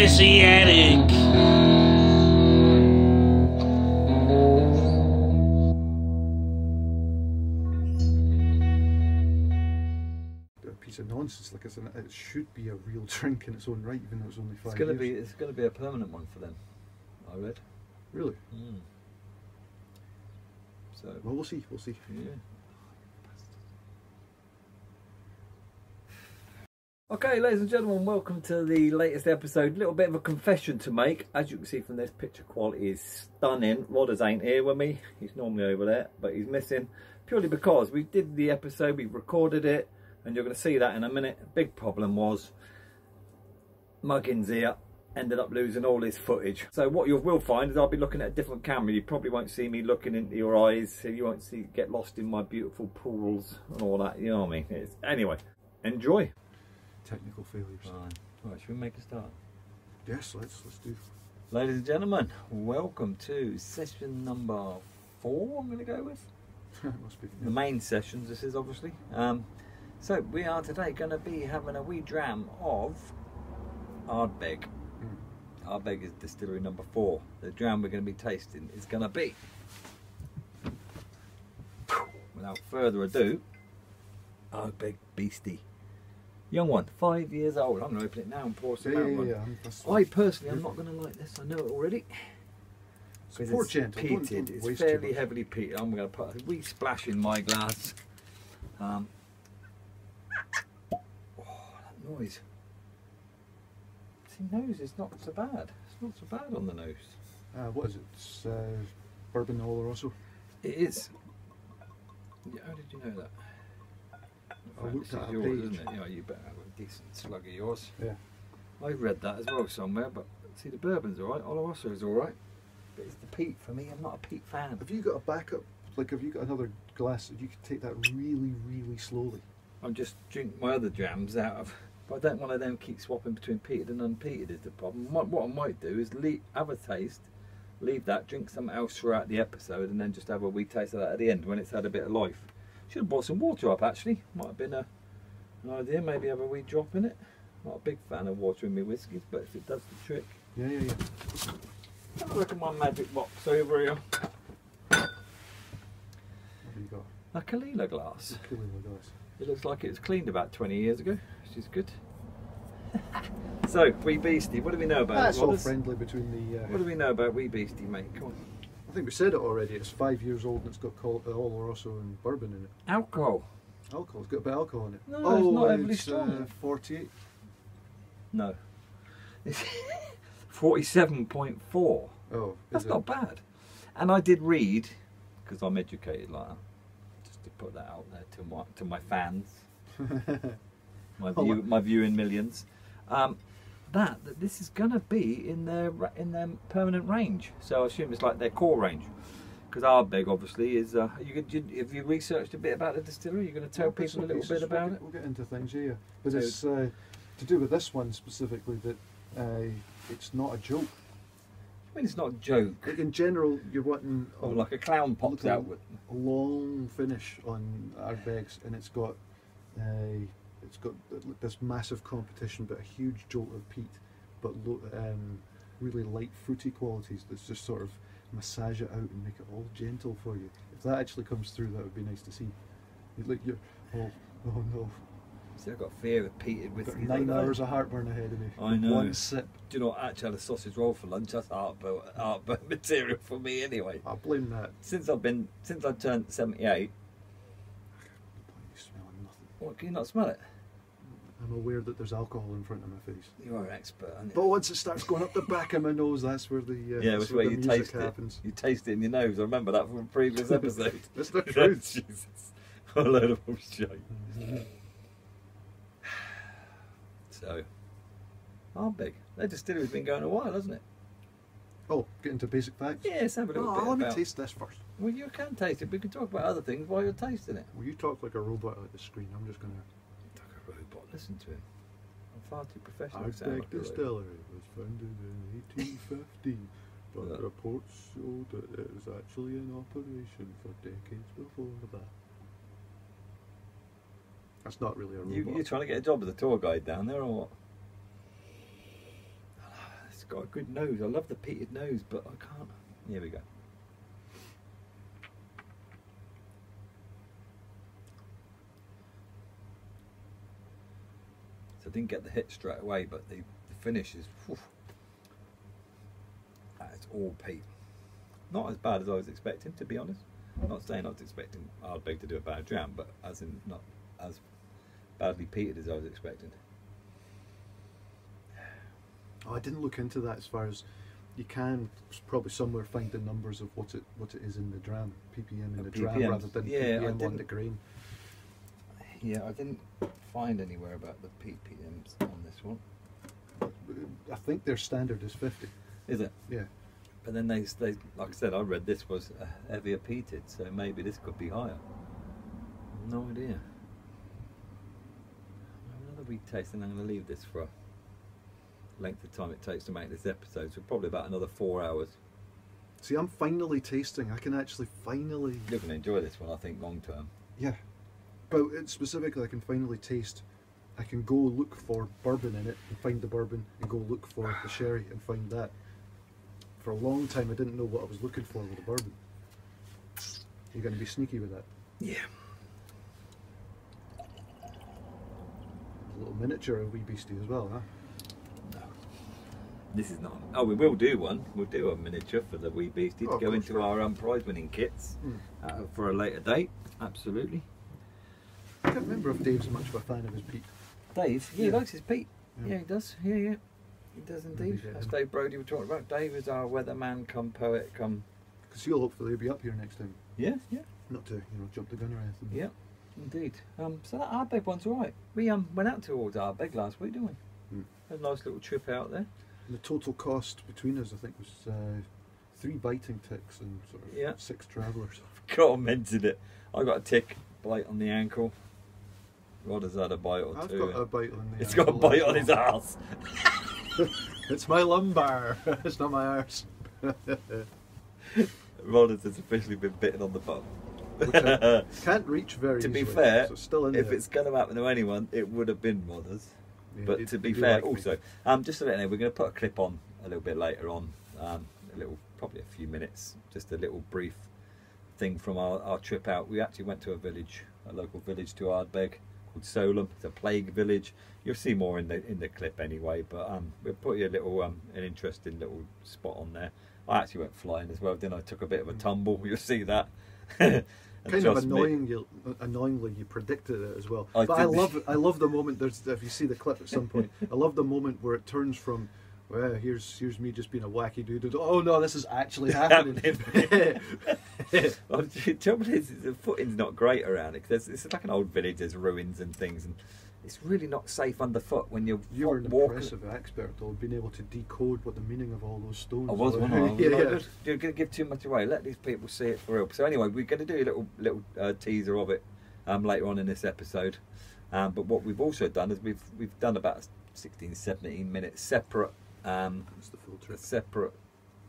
Oasiatic. a piece of nonsense. Like it's an, it should be a real drink in its own right, even though it's only five It's gonna years. be it's gonna be a permanent one for them. I read. really. Mm. So Well, we'll see. We'll see. yeah. Okay, ladies and gentlemen, welcome to the latest episode. A Little bit of a confession to make. As you can see from this, picture quality is stunning. Rodders ain't here with me. He's normally over there, but he's missing purely because we did the episode, we recorded it, and you're going to see that in a minute. Big problem was Muggins here ended up losing all his footage. So what you will find is I'll be looking at a different camera. You probably won't see me looking into your eyes. So you won't see get lost in my beautiful pools and all that. You know what I mean? It's, anyway, enjoy. Technical failures. Fine. Right, should we make a start? Yes, let's let's do. Ladies and gentlemen, welcome to session number four. I'm going to go with Must be. the main sessions. This is obviously. Um, so we are today going to be having a wee dram of Ardbeg. Mm. Ardbeg is distillery number four. The dram we're going to be tasting is going to be. Without further ado, Ardbeg Beastie. Young one, five years old. I'm going to open it now and pour some Yeah, out. yeah, one. yeah. I'm, that's, I personally, I'm not going to like this. I know it already. Because it's gentle, peated. don't it's fairly heavily peated. I'm going to put a wee splash in my glass. Um, oh, that noise. See, nose is not so bad. It's not so bad on the nose. uh, what is it? It's uh, bourbon Oloroso. It is. How did you know that? I Right, looked this at is a yours, page. isn't it? Yeah, you better have a decent slug of yours. Yeah. I read that as well somewhere, but see the bourbon's alright, Oloroso is alright. But it's the peat for me, I'm not a peat fan. Have you got a backup? Like, have you got another glass that you could take that really, really slowly? I'm just drink my other jams out of but I don't want to then keep swapping between peated and unpeated is the problem. What, what I might do is leave, have a taste, leave that, drink something else throughout the episode and then just have a wee taste of that at the end when it's had a bit of life. Should have brought some water up actually. Might have been a, an idea, maybe have a wee drop in it. Not a big fan of water in my whiskies, but if it does the trick. Yeah, yeah, yeah. I reckon my magic box over here. What have you got? A Caol Ila glass. The glass. It looks like it was cleaned about 20 years ago, which is good. so, Wee Beastie, what do we know about That's it? all friendly between the. Uh, what do we know about Wee Beastie, mate? Come on. I think we said it already. It's five years old and it's got col- uh, Oloroso and bourbon in it. Alcohol? Alcohol. It's got a bit of alcohol in it. No, it's oh, not heavily it's, strong. Uh, Forty-eight. No. It's 47.4. Oh, is That's it? not bad. And I did read, because I'm educated like that, just to put that out there to my, to my fans, my, Oh, view, what- my viewing millions, um, that, that this is going to be in their in their permanent range. So I assume it's like their core range. Because Ardbeg obviously is. Uh, you could, you, have you researched a bit about the distillery? You're going to tell Well, people a little pieces. bit about we'll it. We'll get into things, yeah. But So- it's uh, to do with this one specifically that uh, it's not a joke. I mean, it's not a joke. Like in general, you're wanting Or like a clown pops little- out with. a long finish on Ardbegs, and it's got uh, it's got this massive competition, but a huge jolt of peat, but lo- um, really light fruity qualities. That's just sort of massage it out and make it all gentle for you. If that actually comes through, that would be nice to see. You'd like you're, oh, oh no, See, I've got fear of peated got nine hours of heartburn ahead of me. I know. One sip. Do you know? I actually had a sausage roll for lunch. That's heartburn, heartburn material for me anyway. I blame that. Since I've been, since I turned 78, You smelling nothing. what, can you not smell it? I'm aware that there's alcohol in front of my face. You are an expert, aren't But once it starts going up the back of my nose, that's where the uh, yeah, that's where the you music taste happens. it. You taste it in your nose. I remember that from a previous episode. It's the truth. Jesus. A load of bullshit. So, Ardbeg. Their distillery's been going a while, hasn't it? Oh, get into basic facts. Yeah, let's have a little Oh, bit let me about- taste this first. Well, you can taste it. We can talk about other things while you're tasting it. Well, you talk like a robot at the screen. I'm just gonna. Like a robot. Listen to him. I'm far too professional. to sound Ardbeg like a robot. Distillery was founded in 1850, but Yeah. reports show that it was actually in operation for decades before that. That's not really a robot. You, you're trying to get a job as a tour guide down there, or what? It's got a good nose. I love the peated nose, but I can't. Here we go. I didn't get the hit straight away, but the, the finish is. Whew, that's all peat. Not as bad as I was expecting, to be honest. I'm not saying I was expecting—I Ardbeg to do a bad jam, but as in not as badly peated as I was expecting. Oh, I didn't look into that as far as you can probably somewhere find the numbers of what it what it is in the dram ppm in the dram rather than Yeah, ppm on the grain. Yeah, I didn't find anywhere about the ppms on this one. I think their standard is 50. Is it? Yeah. But then they, they, like I said, I read this was heavier peated, so maybe this could be higher. No idea. I have another week taste, and I'm going to leave this for a length of time it takes to make this episode. So probably about another four hours. See, I'm finally tasting. I can actually finally You're going to enjoy this one, I think, long term. Yeah, but specifically, I can finally taste. I can go look for bourbon in it and find the bourbon, and go look for the sherry and find that. For a long time, I didn't know what I was looking for with the bourbon. You're going to be sneaky with that. Yeah. A little miniature of wee beastie as well, huh? No. This is not. Oh, we will do one. We'll do a miniature for the wee beastie Oh, to go into our um, prize winning kits Hmm. uh, for a later date. Absolutely. I can't remember if Dave's much of a fan of his peat. Dave, yeah, he Yeah. likes his peat. Yeah. Yeah, he does. Yeah, yeah. He does indeed. get That's. Dave Brody we're talking about. Dave is our weatherman, come poet, come. Because he'll hopefully be up here next time. Yeah, yeah, Not to, you know, jump the gun or anything. yeah. Indeed. Um, so that Ardbeg one's all right. We um went out towards Ardbeg last week, didn't we? Hmm. Had a nice little trip out there. And the total cost between us, I think, was uh, three biting ticks and sort of Yeah. six travellers. God, I mentioned it. I got a tick, bite on the ankle. Rod has had a bite or I've two. got a bite on the It's got a bite on his ass. It's my lumbar. it's not my arse. Rod has officially been bitten on the bum. I can't reach very to be easily, fair, so still in if there. it's going to happen to anyone, it would have been Rodders. Yeah, but it- to be fair, like also, um, just a you we're going to put a clip on a little bit later on, um, a little, probably a few minutes, just a little brief thing from our, our trip out. We actually went to a village, a local village to Ardbeg called Solam. It's a plague village. You'll see more in the in the clip anyway, but um, we'll put you a little um, an interesting little spot on there. I actually went flying as well. Then I took a bit of a tumble. You'll see that. Kind of annoying you, annoyingly you predicted it as well. I but I love I love the moment. There's if you see the clip at some point, I love the moment where it turns from. Well, here's here's me just being a wacky dude. Oh no, this is actually happening. well, the trouble is, the footing's not great around it because it's like an old village. There's ruins and things, and it's really not safe underfoot when you're you were an walking. impressive expert, though, being able to decode what the meaning of all those stones. I was one. I was yeah, like, yeah. You're going to give too much away. Let these people see it for real. So anyway, we're going to do a little little uh, teaser of it um, later on in this episode. Um, but what we've also done is we've we've done about 16, 17 minutes separate um, That's the full trip. separate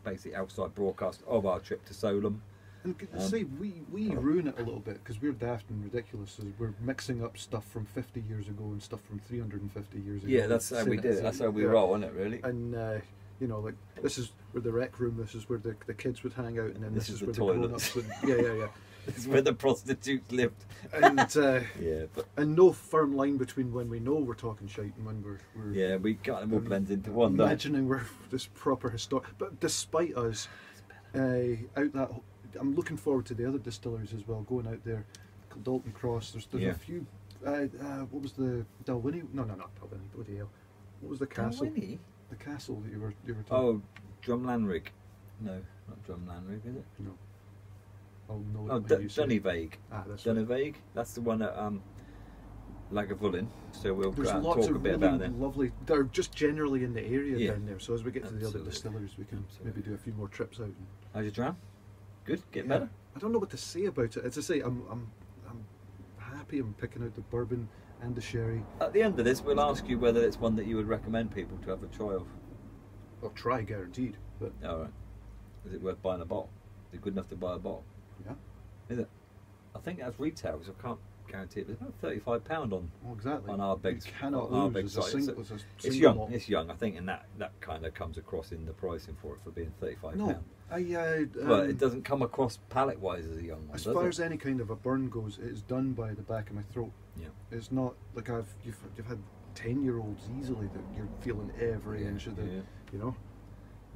basically outside broadcast of our trip to Solam. And Um, say we we ruin it a little bit because we're daft and ridiculous. As we're mixing up stuff from 50 years ago and stuff from 350 years ago. Yeah, that's how we did it. That's how we yeah. roll, isn't it? Really. And uh, you know, like this is where the rec room. This is where the, the kids would hang out, and then This this, is is, the where toilets. the grown-ups would. Yeah, yeah, This is where the prostitutes lived. yeah. And uh, Yeah, but and no firm line between when we know we're talking shite and when we're we're yeah, we kind of all blends into one. don't imagining we're this proper historic. But despite us, uh, out that, I'm looking forward to the other distilleries as well. Going out there, Dalton Cross. There's there's Yeah. a few. Uh, uh, what was the Dalwhinnie? No, no, not Dalwhinnie. Bloody hell! What was the castle? Dalwhinnie? The castle that you were you were talking. Oh, Drumlanrig. No, not Drumlanrig, is it? no. Oh no. Oh, say. Dunyvaig. Ah, that's right. That's the one at um, Lagavulin. So we'll go There's lots talk a bit really about them. lovely. They're just generally in the area Yeah. down there. So as we get to the other distilleries, we can Absolutely. maybe do a few more trips out. And, How's your dram? Good. Get Yeah. better. I don't know what to say about it. As I say, I'm I'm I'm happy. I'm picking out the bourbon and the sherry. At the end of this, we'll ask you whether it's one that you would recommend people to have a try of. I'll try, guaranteed. But All right. Is it worth buying a bottle? Is it good enough to buy a bottle? Yeah, Is it? I think that's retail. because I can't. guarantee it. But It's about thirty-five pound on. Well, exactly. On Ardbegs- you cannot on lose as a site, single. a It's young. It's young, I think, and that that kind of comes across in the pricing for it for being thirty-five No, pound. I. Uh, But um, it doesn't come across palate-wise as a young one. As far it? as any kind of a burn goes, it's done by the back of my throat. Yeah. It's not like I've you've, you've had ten year olds easily that you're feeling every Yeah, inch of the yeah. you know.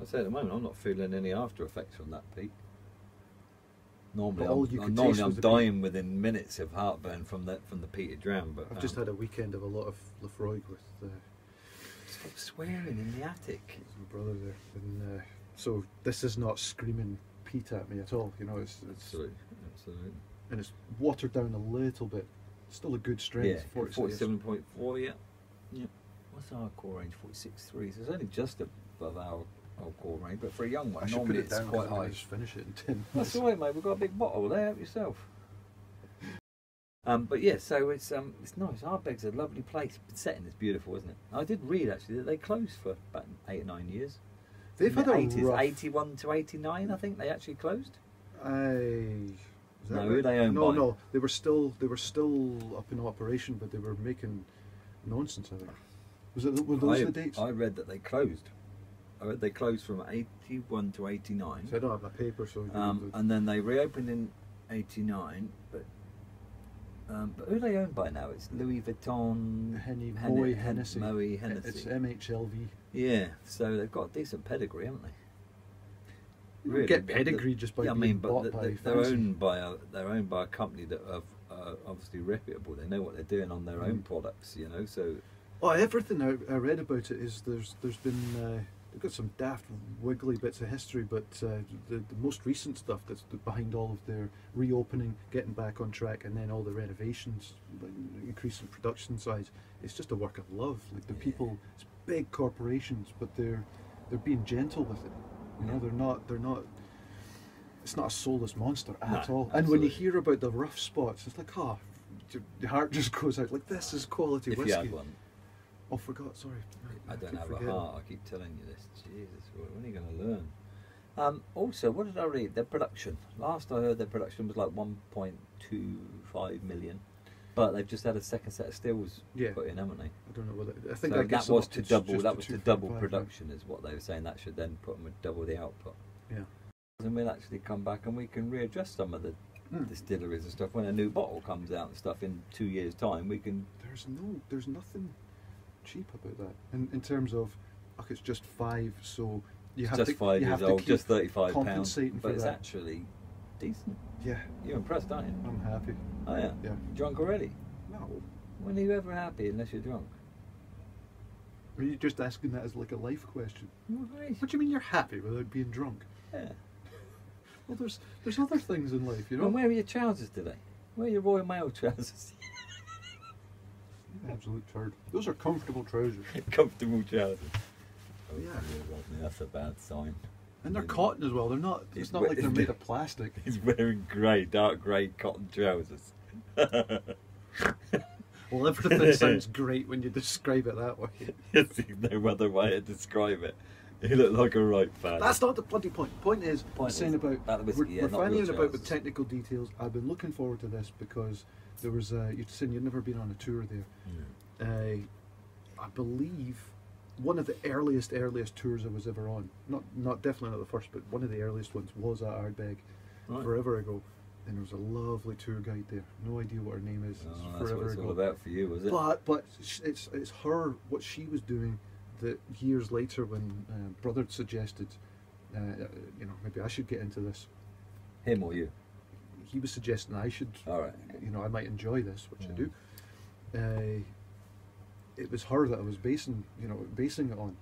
I say at the moment, I'm not feeling any after effects from that peat. Normally, all I'm, you I'm- could normally I'm the dying within minutes of heartburn from that from the peated dram. But I've just um, had a weekend of a lot of Laphroaig with uh, stop swearing in the attic. my brother there, and uh, so this is not screaming peat at me at all. You know, it's, it's Absolutely, absolutely. and it's watered down a little bit. Still a good strength. Yeah, forty-seven point four. Yeah, yeah. What's our core range? Forty-six three. So it's only just above our, our core range, but for a young one, I normally put it it's down. quite high. Just finish it in ten. That's all right, mate. We've got a big bottle there. Help yourself. Um, but yeah, so it's um, it's nice. Ardbeg's a lovely place. The setting is beautiful, isn't it? I did read actually that they closed for about eight or nine years. They've In had the a 80s, rough. 81 to 89, I think they actually closed. I. Is that No, right? they owned no, by? no, they were still they were still up in operation, but they were making nonsense. I think. Was it were those I, the dates? I read that they closed. I they closed from 81 to 89. So I don't have my paper, so. Um, and then they reopened in 89, but um, but who are they owned by now? It's Louis Vuitton, Henny Hen- Moe Hen- Hennessy. Moët Hennessy. It's MHLV. yeah, so they've got a decent pedigree, haven't they? You get pedigree the- just by yeah, I mean, but bought the- by the- they're fancy. owned by a they're owned by a company that are uh, obviously reputable. They know what they're doing on their own Mm. products, you know. So Oh, everything I, I read about it is there's there's been uh, they've got some daft wiggly bits of history, but uh, the, the most recent stuff that's behind all of their reopening, getting back on track, and then all the renovations, like, increasing production size, it's just a work of love. Like the people, it's big corporations, but they're they're being gentle with it. You know, Yeah. they're not they're not. It's not a soulless monster at all. And when you hear about the rough spots, it's like, oh, your heart just goes out. Like this is quality if whiskey. One, Oh, forgot. Sorry. I don't have forgetting. a heart. I keep telling you this. Jesus, when are you going to learn? Um, also, what did I read? Their production. Last I heard, their production was like 1.25 million, but they've just had a second set of stills Yeah. put in, haven't they? I don't know whether I think so that, was to double. That was to double 2.5, production, is what they were saying. That should then put them with double the output. Yeah. And we'll actually come back and we can readjust some of the Hmm. distilleries and stuff when a new bottle comes out and stuff in two years' time. We can There's no, there's nothing cheap about that. In, in terms of, okay, it's just five, so you have just to, five you years have to old, keep just thirty-five pounds, but it's that. actually decent. Yeah, You're impressed, aren't you? I'm happy. Oh yeah. Yeah. Drunk already? No, When are you ever happy unless you're drunk? are you just asking that as like a life question? Right. What do you mean you're happy without being drunk? Yeah. Well, there's there's other things in life, you know. And where are your trousers today? Where are your Royal Mail trousers? Absolute turd. Those are comfortable trousers, Comfortable trousers. Oh, Yeah. Oh, that's a bad sign. and they're Yeah. cotton as well. They're not. It's It's not like they're made of plastic. He's wearing grey, dark grey cotton trousers. Well, everything sounds great when you describe it that way. There's no other way to describe it. You look like a right fan. That's not the bloody point. Point is, Point I'm saying is, about, about the whiskey, we're, yeah, we're not finding out about the technical details. I've been looking forward to this because there was uh, you'd saying you'd never been on a tour there. Mm. Uh, I believe one of the earliest earliest tours I was ever on. Not not definitely not the first, but one of the earliest ones was at Ardbeg Right. forever ago, and there was a lovely tour guide there. No idea what her name is. It's Oh, that's what forever it's ago. all about for you, was it? But but it's it's her what she was doing that years later when uh, Brother suggested, uh, you know, maybe I should get into this. Him or you? He was suggesting I should, All right. you know, I might enjoy this, which I Mm. do. Uh, it was her that I was basing, you know, basing it on,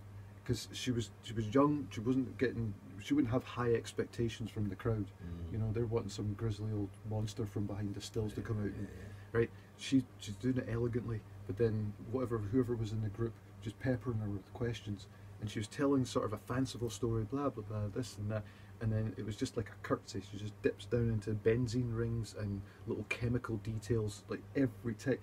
because she was she was young. She wasn't getting. She wouldn't have high expectations from the crowd. Mm. You know, they're wanting some grisly old monster from behind the stills to come out and right? She she's doing it elegantly, but then whatever whoever was in the group just peppering her with questions, and she was telling sort of a fanciful story, blah blah blah, this and that, and then it was just like a curtsy. She just dips down into benzene rings and little chemical details, like every tick,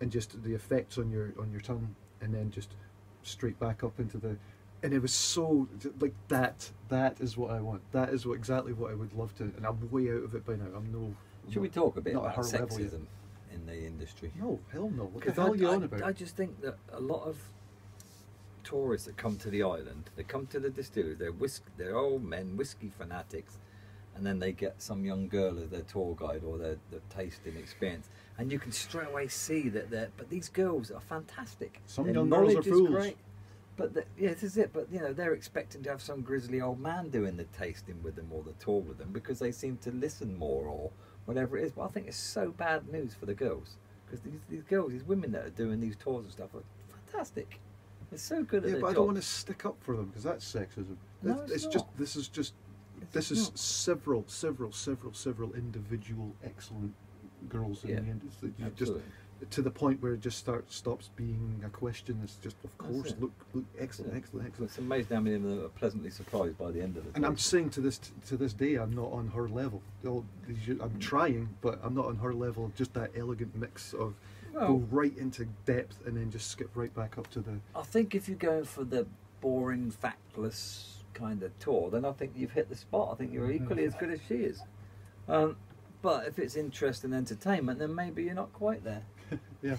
and just the effects on your on your tongue, and then just straight back up into the. And it was so like that. That is what I want. That is what exactly what I would love to. And I'm way out of it by now. I'm no. Should we talk a bit about sexism in the industry. No, hell no. What the hell I, are you on about? I just think that a lot of tourists that come to the island, they come to the distillery, they're whisk, they're old men, whiskey fanatics, and then they get some young girl as their tour guide or their, their tasting experience, and you can straight away see that they're. But these girls are fantastic. Some Their young girls are fools. great, But the, yeah, this is it. But you know, they're expecting to have some grizzly old man doing the tasting with them or the tour with them because they seem to listen more or whatever it is. But I think it's so bad news for the girls because these, these girls, these women that are doing these tours and stuff are fantastic. They're so good at yeah, but I job. don't want to stick up for them because that's sexism. No, it's, it's just this is just It's this is not. several, several, several, several individual excellent girls Yeah, in the industry. You just Absolutely. To the point where it just starts stops being a question. It's just of course look look excellent, Yeah. excellent, excellent. it's amazing how many of them are pleasantly surprised by the end of it. And I'm saying to this to this day, I'm not on her level. I'm trying, but I'm not on her level. Just that elegant mix of well, go right into depth and then just skip right back up to the. I think if you go for the boring, factless kind of tour, then I think you've hit the spot. I think you're equally as good as she is. Um, but if it's interest and entertainment, then maybe you're not quite there. Yeah.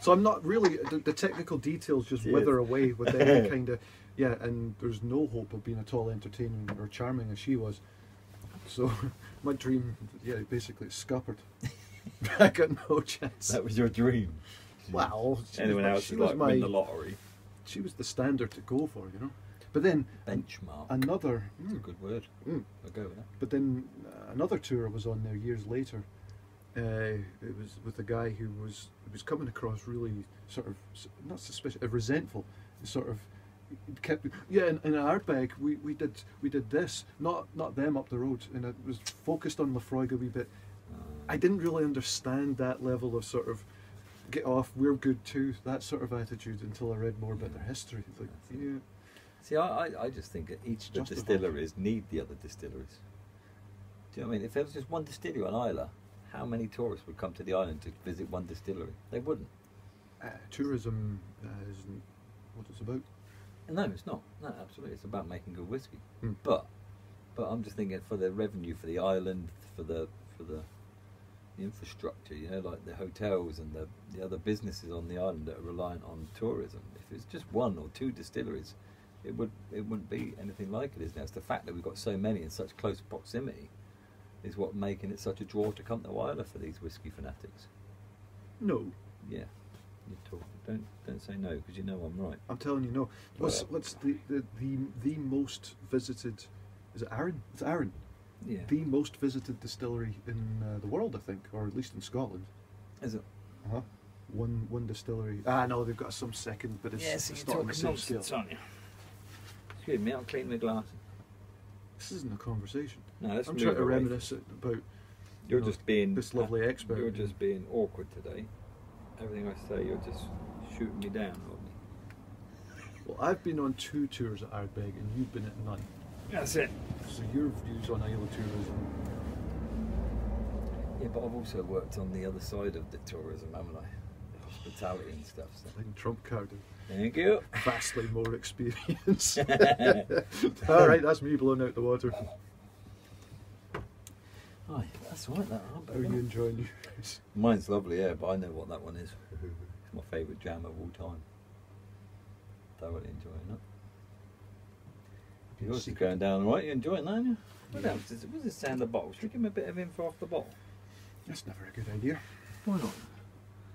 so I'm not really the, the technical details just Yes. wither away with any kind of yeah, and there's no hope of being at all entertaining or charming as she was. So my dream, yeah, basically scuppered. I got no chance. That was your dream. Wow. she Anyone was else she was like my, win the lottery? She was the standard to go for, you know. But then Benchmark. another, That's a mm, good word. mm. I'll go with that. but then uh, another tour was on there years later. Uh, it was with a guy who was was coming across really sort of not suspicious, uh, resentful, sort of kept yeah. In, in Ardbeg, we, we did we did this, not not them up the road, and it was focused on Laphroaig a wee bit. I didn't really understand that level of sort of get off, we're good too, that sort of attitude until I read more about their history. Like, yeah, See, I, I, I just think that each of the distilleries need the other distilleries. Do you know what I mean? If there was just one distillery on Islay, how many tourists would come to the island to visit one distillery? They wouldn't. uh, tourism uh, isn't what it's about. No, it's not. No, absolutely. It's about making good whiskey. Hmm. But, but I'm just thinking for the revenue for the island, for the for the, the infrastructure. You know, like the hotels and the the other businesses on the island that are reliant on tourism. If it's just one or two distilleries, it would it wouldn't be anything like it is now. It's the fact that we've got so many in such close proximity is what making it such a draw to come to Islay for these whiskey fanatics. No, Yeah, you talk. Don't don't say no because you know I'm right. I'm telling you, no. What's Well- what's the, the the the most visited? Is it Aaron? It's Aaron. Yeah. The most visited distillery in uh, the world, I think, or at least in Scotland. Is it? Uh huh. One one distillery. Ah, no, they've got some second, but it's, Yeah, so it's you're not on the same scale. aren't you? Excuse me, I'll clean the glasses. This isn't a conversation. No, let's I'm trying to away. reminisce about You're know, just being this lovely uh, expert. You're just being awkward today. Everything I say, you're just shooting me down, Rodney. Well, I've been on two tours at Ardbeg, and you've been at none. That's it. So your views on Islay tourism? Yeah, but I've also worked on the other side of the tourism, haven't I? Hospitality and stuff. So. Trump card. and Thank you. Vastly more experience. All right, that's me blowing out the water. Aye, that's right. That How are you enjoying yours? Mine's lovely, yeah, but I know what that one is. It's my favourite jam of all time. Thoroughly enjoying it. Yours is going down all right. You're enjoying that, aren't you? What Yeah. else? Is, what's this sound the bottle? Should we give him a bit of info off the bottle? That's never a good idea. Why not?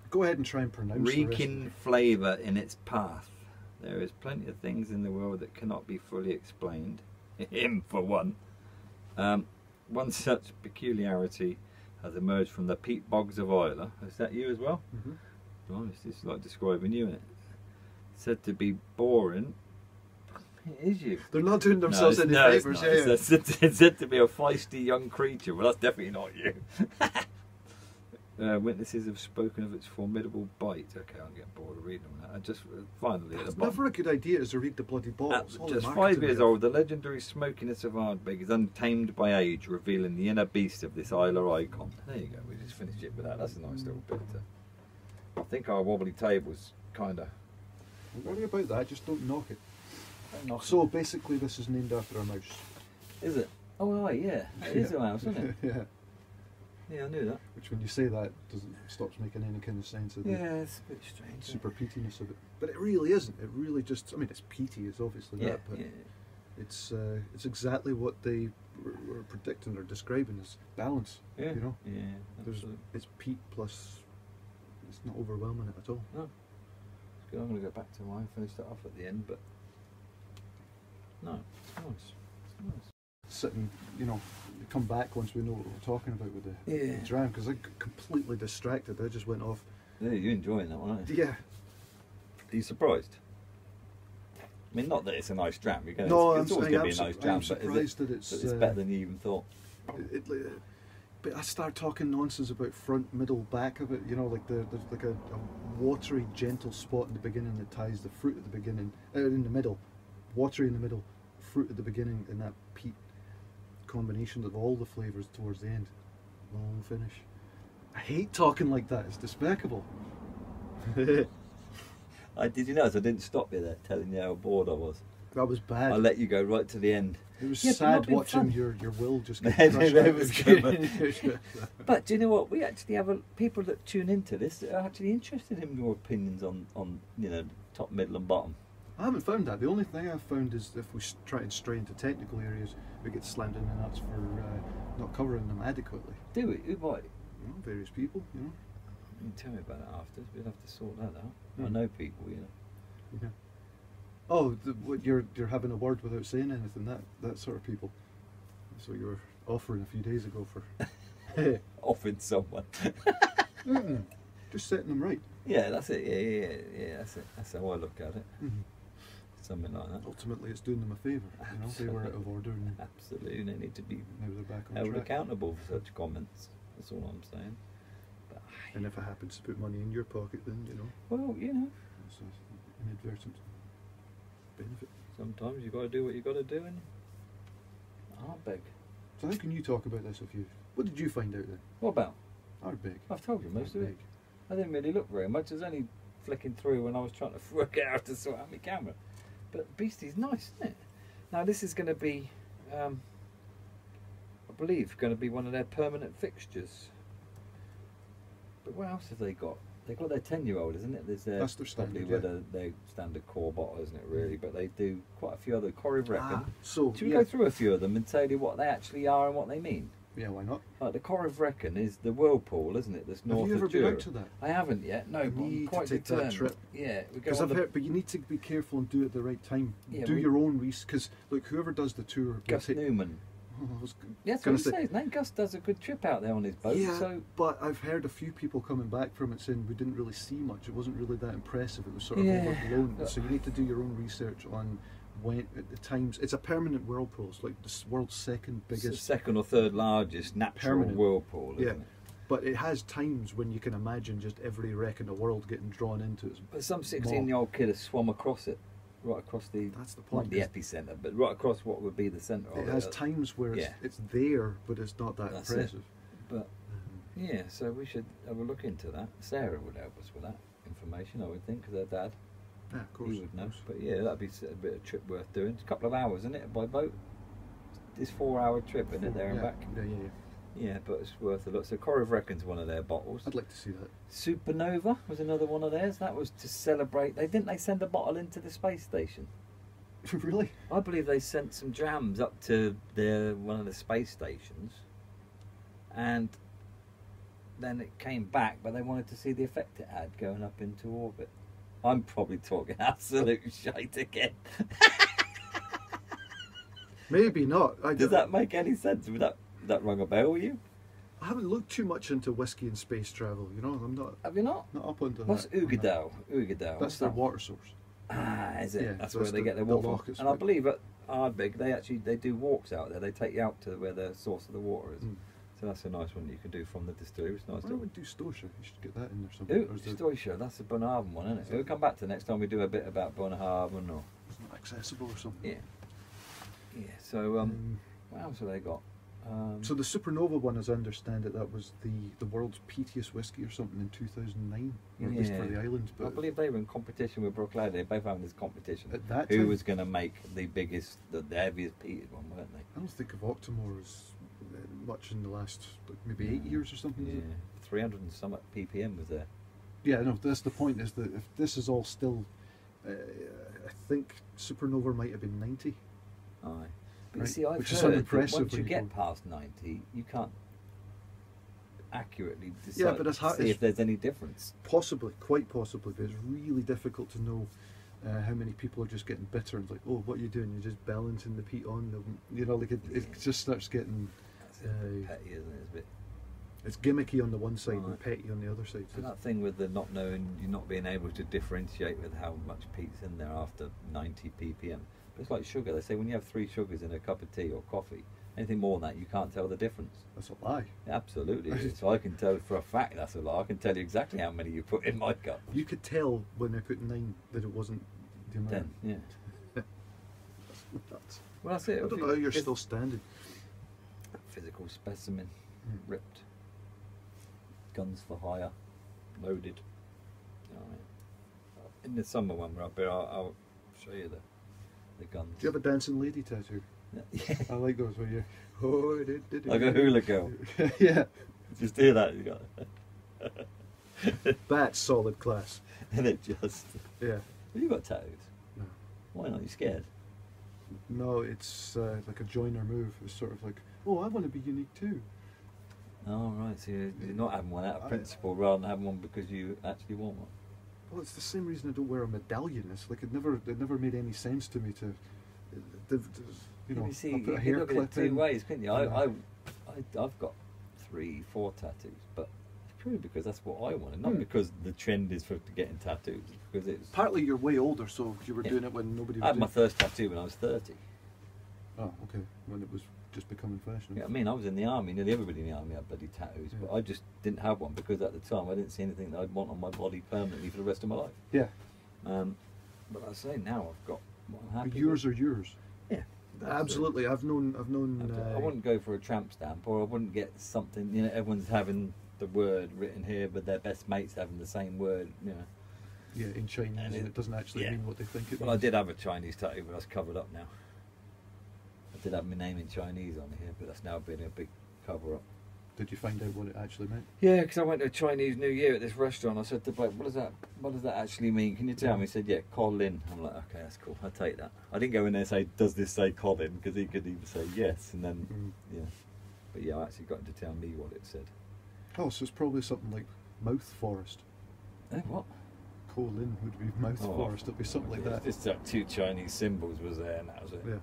Go ahead and try and pronounce Reeking flavour in its path. There is plenty of things in the world that cannot be fully explained. Him, for one. Um, one such peculiarity has emerged from the peat bogs of Islay. Is that you as well? Right, it's just like describing you, is Said to be boring. It is you. They're not doing themselves no, any no, favours, it's yeah. It's, it's said to be a feisty young creature. Well, that's definitely not you. uh, witnesses have spoken of its formidable bite. Okay, I'll get bored of reading that. I just uh, finally at It's never a good idea is to read the bloody At bottles. All the just five years old, the legendary smokiness of Ardbeg is untamed by age, revealing the inner beast of this Islay icon. There you go. We just finished it with that. That's a nice little bit. To, I think our wobbly table's kind of. Don't worry about that, just don't knock it. So basically, this is named after a mouse. is it? Oh, right, yeah. It is a mouse, isn't it? yeah. Yeah, I knew that. which when you say that doesn't stops making any kind of sense of the Yeah, it's a bit strange. super peatiness of it. But it really isn't. It really just. I mean, it's peaty. It's obviously Yeah, that, but yeah. it's uh, it's exactly what they were, predicting or describing as balance. Yeah, You know, yeah, There's, it's peat plus. It's not overwhelming it at all. No. It's good. I'm going to go back to mine, finish that off at the end, but no, it's nice. It's nice. Sitting, you know, come back once we know what we're talking about with the, Yeah. the dram because I got completely distracted. I just went off. Yeah, you're enjoying that one, aren't you? Yeah, Are you surprised? I mean, not that it's a nice dram. You're gonna, no, it's, I'm, always I going to be a nice sup- dram, I'm but is it, surprised that it's. that it's uh, better than you even thought. it, it, uh, but I start talking nonsense about front, middle, back of it. You know, like the, there's like a, a watery, gentle spot in the beginning that ties the fruit at the beginning, uh, in the middle, watery in the middle, fruit at the beginning, and that peat combination of all the flavors towards the end. Long finish. I hate talking like that. It's despicable. I, did you notice I didn't stop you there telling you how bored I was? That was bad. I let you go right to the end. it was Yeah, sad being watching fun. your, your will just get crushed out it was of good, you. But do you know what? We actually have a, people that tune into this that are actually interested in your opinions on, on you know top, middle, and bottom. I haven't found that. The only thing I've found is if we try and stray into technical areas, we get slammed in the nuts for uh, not covering them adequately. Do we? Who? You know, various people, you know. You can tell me about it after. We'll have to sort that out. I Hmm. know people, you know. Yeah. Oh, the, what, you're you're having a word without saying anything. That that sort of people. That's what you were offering a few days ago for. Offering someone. Mm, Just setting them right. yeah, that's it. Yeah, yeah, yeah. That's it. That's how I look at it. Mhm. Something like that. Ultimately, it's doing them a favour. You know, they were out of order and Absolutely, they need to be now they're back on held track. accountable for such comments. That's all I'm saying. But, And if it happens to put money in your pocket, then you know well, you know, it's an inadvertent benefit. sometimes you've got to do what you've got to do, and Ardbeg. So how can you talk about this if you? What did you find out then? What about? Ardbeg. I've told you most of it. I didn't really look very much. I was only flicking through when I was trying to work out how to sort out my camera. But Beastie's nice, isn't it? Now this is going to be, um, I believe, going to be one of their permanent fixtures. But what else have they got? They've got their ten-year-old, isn't it? There's their That's their standard, yeah. a, their standard core bottle, isn't it? Really, but they do quite a few other. Corryvreckan. Ah, so Should we yeah. go through a few of them and tell you what they actually are and what they mean? Yeah, why not? Like the Corryvreckan is the whirlpool, isn't it? That's north Have you ever of been Jura. out to that? I haven't yet. No, You but I'm need to quite take that trip. Yeah, we go Because I've the heard, but you need to be careful and do it at the right time. Yeah, do we- your own research. Because look, whoever does the tour, Gus take- Newman. Oh, I was Yeah, that's what he say- says. Nate Gus does a good trip out there on his boat. Yeah, So but I've heard a few people coming back from it saying we didn't really see much. It wasn't really that impressive. It was sort of Yeah. overblown. So you need to do your own research on when at the times. It's a permanent whirlpool. It's like the world's second biggest. second or third largest natural Permanent. whirlpool, Yeah. it? But it has times when you can imagine just every wreck in the world getting drawn into it. But some 16-year-old kid has swum across it, right across the That's the not point. the epicenter, but right across what would be the centre of It it. has times where it's, Yeah. it's there, but it's not that That's it. impressive. But Um, yeah, so we should have a look into that. Sarah would help us with that information, I would think, because her dad yeah, of course. he would know. But yeah, that'd be a bit of trip worth doing. It's a couple of hours, isn't it, by boat? This four-hour trip, isn't it, there and back? Yeah, yeah, yeah. Yeah, but it's worth a look. So Corryvreckan's one of their bottles. I'd like to see that. Supernova was another one of theirs. That was to celebrate. They didn't they send a bottle into the space station? really? I believe they sent some jams up to their one of the space stations, and then it came back. But they wanted to see the effect it had going up into orbit. I'm probably talking absolute shite again. Maybe not. I Does that make any sense? Would that would that rung a bell with you? I haven't looked too much into whiskey and space travel. You know, I'm not Have you not? not up onto What's that. Uigeadail? Uigeadail. That's their water source. Ah, is it? Yeah, that's so where it's they get their water is And I believe at Ardbeg they actually they do walks out there. They take you out to where the source of the water is. Mm. So that's a nice one that you can do from the distillery. It's nice. Why to don't we? You should get that in there somewhere. Ooh, Or is it- Story Show. That's the Bunnahabhain one, isn't it? We'll come back to next time we do a bit about Bunnahabhain or it's not accessible or something. yeah, yeah. So um, Um, what else have they got? Um, so the Supernova one, as I understand it, that was the, the world's peatiest whiskey or something in 2009, or at least for Yeah. the islands. I believe they were in competition with Bruichladdich. They both having this competition. at that Who time, was going to make the biggest, the, the heaviest peated one, weren't they? I don't think of Octomore as much in the last like, maybe eight years or something. Yeah, 300 and some ppm was there. Yeah, no, that's the point. Is that if this is all still, uh, I think Supernova might have been ninety. Aye. But Right, you see, I've which is heard that once you you get past 90, you can't accurately decide Yeah, but it's hard- see if there's any difference. Possibly, quite possibly, but it's really difficult to know uh, how many people are just getting bitter and like, oh, what are you doing? You're just balancing the peat on them. You know, like it, it just starts getting. That's Uh, petty, isn't it? It's a bit. It's gimmicky on the one side and petty on the other side. And that thing with the not knowing, you not being able to differentiate with how much peat's in there after 90 ppm. But it's like sugar. They say when you have three sugars in a cup of tea or coffee, anything more than that, you can't tell the difference. That's a lie. Absolutely. so I can tell for a fact that's a lie. I can tell you exactly how many you put in my cup. You could tell when I put nine that it wasn't the amount. Then, yeah. That's nuts. Well, that's it. I don't know how you're still standing. Physical specimen, Mm. ripped. Guns for hire, loaded. Alright. In the summer when we're up here, I'll, I'll show you the the guns. Do you have a dancing lady tattoo? Yeah. I like those where you. Oh, did, did, Like a hula girl. yeah, Just hear that. You got that's solid class. and it just. Yeah. Have you got tattoos? No. Why not? You scared? No, it's uh, like a joiner move. It's sort of like, oh, I want to be unique too. Oh right. So you're, you're not having one out of I- principle, rather than having one because you actually want one. Well, it's the same reason I don't wear a medallion. It's like it never, it never made any sense to me to, the, the, you know, you see, I'll put you a hair clip two in. ways, couldn't you? I. I, I, I've got three, four tattoos, but it's purely because that's what I wanted, not Hmm. because the trend is for getting tattoos. Because it's. Partly you're way older, so you were Yeah. doing it when nobody I had my first tattoo when I was thirty. Oh, okay. When it was just becoming fashionable. Yeah, I mean, I was in the army. Nearly everybody in the army had bloody tattoos, but I just didn't have one because at the time I didn't see anything that I'd want on my body permanently for the rest of my life. Yeah. Um, but I say now I've got. What I'm happy But yours with. are yours. Yeah. that's it. Absolutely. I've known. I've known. I Uh, wouldn't go for a tramp stamp, or I wouldn't get something. You know, everyone's having the word written here, but their best mates having the same word. You know. yeah, in Chinese, And and it- it, doesn't actually yeah. mean what they think it Well, I did have a Chinese tattoo, but that's covered up now. I did have my name in Chinese on here, but that's now been a big cover up. Did you find out what it actually meant? Yeah, because I went to a Chinese New Year at this restaurant. I said to the bloke, "What does that? What does that actually mean? Can you tell me?" He said, "Yeah, Colin." I'm like, "Okay, that's cool. I'll take that." I didn't go in there and say, "Does this say Colin?" Because he could even say yes, and then Mm. yeah. But yeah, I actually got him to tell me what it said. Oh, so it's probably something like mouth forest. Eh, what? Colin would be mouth Oh, forest. It'd be something like that. Just that two Chinese symbols was there, and that was it. Yeah.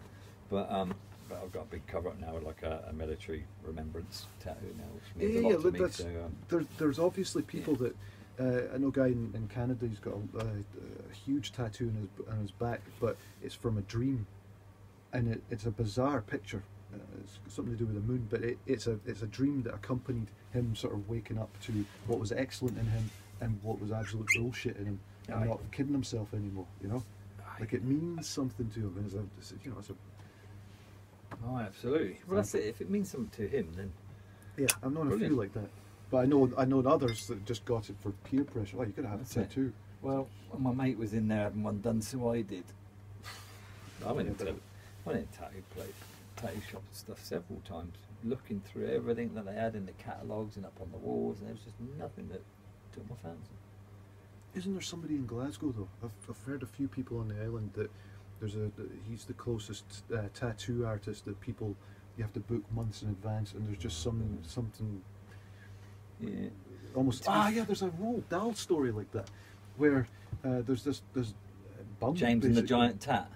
But um, but I've got a big cover up now, like a, a military remembrance tattoo now, which Yeah, means yeah, a yeah. to look, me. So um, there, there's obviously people that uh, I know. A guy in, in Canada. He's got a, a, a huge tattoo on his on his back, but it's from a dream, and it, it's a bizarre picture. Uh, it's something to do with the moon, but it, it's a it's a dream that accompanied him sort of waking up to what was excellent in him and what was absolute bullshit in him, and Aye. not kidding himself anymore. You know, like it means something to him. And it's a, it's a you know, it's a oh, absolutely. Well, that's it. If it means something to him, then Yeah, I've known a few like that. But I know I know others that just got it for peer pressure. Oh, you gotta have That's a it. tattoo. Well, my mate was in there having one done, so I did. I went Yeah, into but- went in tattoo place, tattoo shop and stuff several times, looking through everything that they had in the catalogues and up on the walls, and there was just nothing that took my fancy. Isn't there somebody in Glasgow though? I've, I've heard a few people on the island that there's a he's the closest uh, tattoo artist that people you have to book months in advance, and there's just some something Yeah. almost ah yeah. There's a Roald Dahl story like that where uh, there's this there's uh, bum James and the giant tat.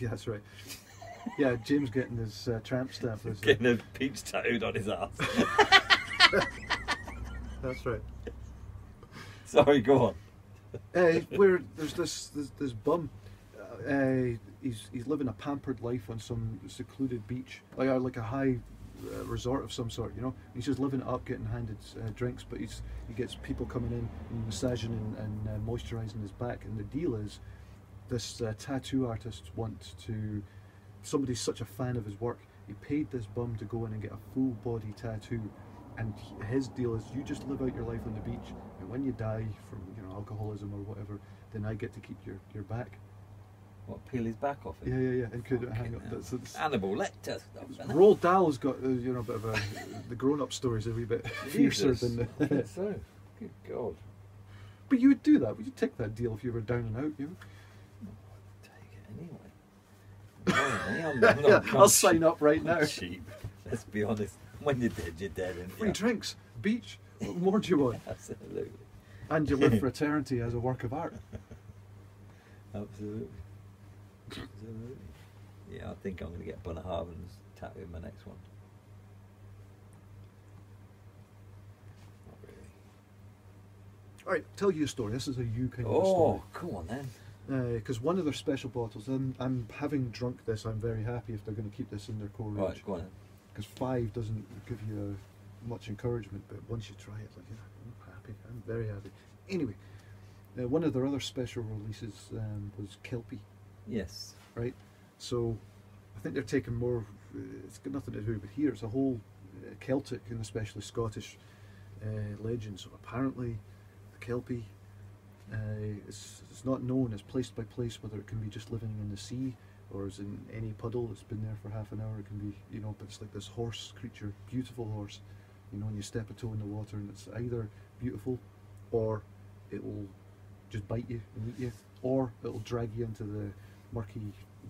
Yeah, that's right. Yeah, James getting his uh, tramp stamp. That's, Getting a peach tattooed on his ass. that's right. Sorry, go on. uh, where there's this this, this bum. Uh, he's he's living a pampered life on some secluded beach, like a, like a high uh, resort of some sort. You know, he's just living it up, getting handed uh, drinks, but he's he gets people coming in and massaging and, and uh, moisturising his back. And the deal is, this uh, tattoo artist wants to. Somebody's such a fan of his work, he paid this bum to go in and get a full body tattoo. And his deal is, you just live out your life on the beach, and when you die from you know alcoholism or whatever, then I get to keep your, your back. What, peel his back off Yeah, him? yeah, yeah. And could hang up. That's, that's, Hannibal Lecter stuff. isn't it? Roald Dahl's got uh, you know a bit of a the grown-up stories a wee bit fiercer than the. so. Good God. But you would do that. Would you take that deal if you were down and out? You know? Take it anyway. I'm- I'm not- I'll sign up right now. cheap. Let's be honest. When you're dead, you're dead. And Free drinks, beach. What more do you want? Absolutely. And you live for eternity as a work of art. Absolutely. Yeah, I think I'm going to get Bunnahabhain's tattoo in my next one. Not really. All right, tell you a story. This is a you kind of a Oh, story. come on then. Because one of their special bottles, and I'm having drunk this, I'm very happy if they're going to keep this in their core range. Right, go on. Because five doesn't give you uh, much encouragement, but once you try it, like, yeah, I'm happy. I'm very happy. Anyway, uh, one of their other special releases um, was Kelpie, Yes. right? So I think they're taking more. Uh, it's got nothing to do, with here it's a whole uh, Celtic and especially Scottish uh, legend. So apparently, the Kelpie uh, is it's not known. It's place by place whether it can be just living in the sea or is in any puddle that's been there for half an hour. It can be, you know, but it's like this horse creature, beautiful horse. You know, when you step a toe in the water, and it's either beautiful or it will just bite you and eat you, or it will drag you into the murky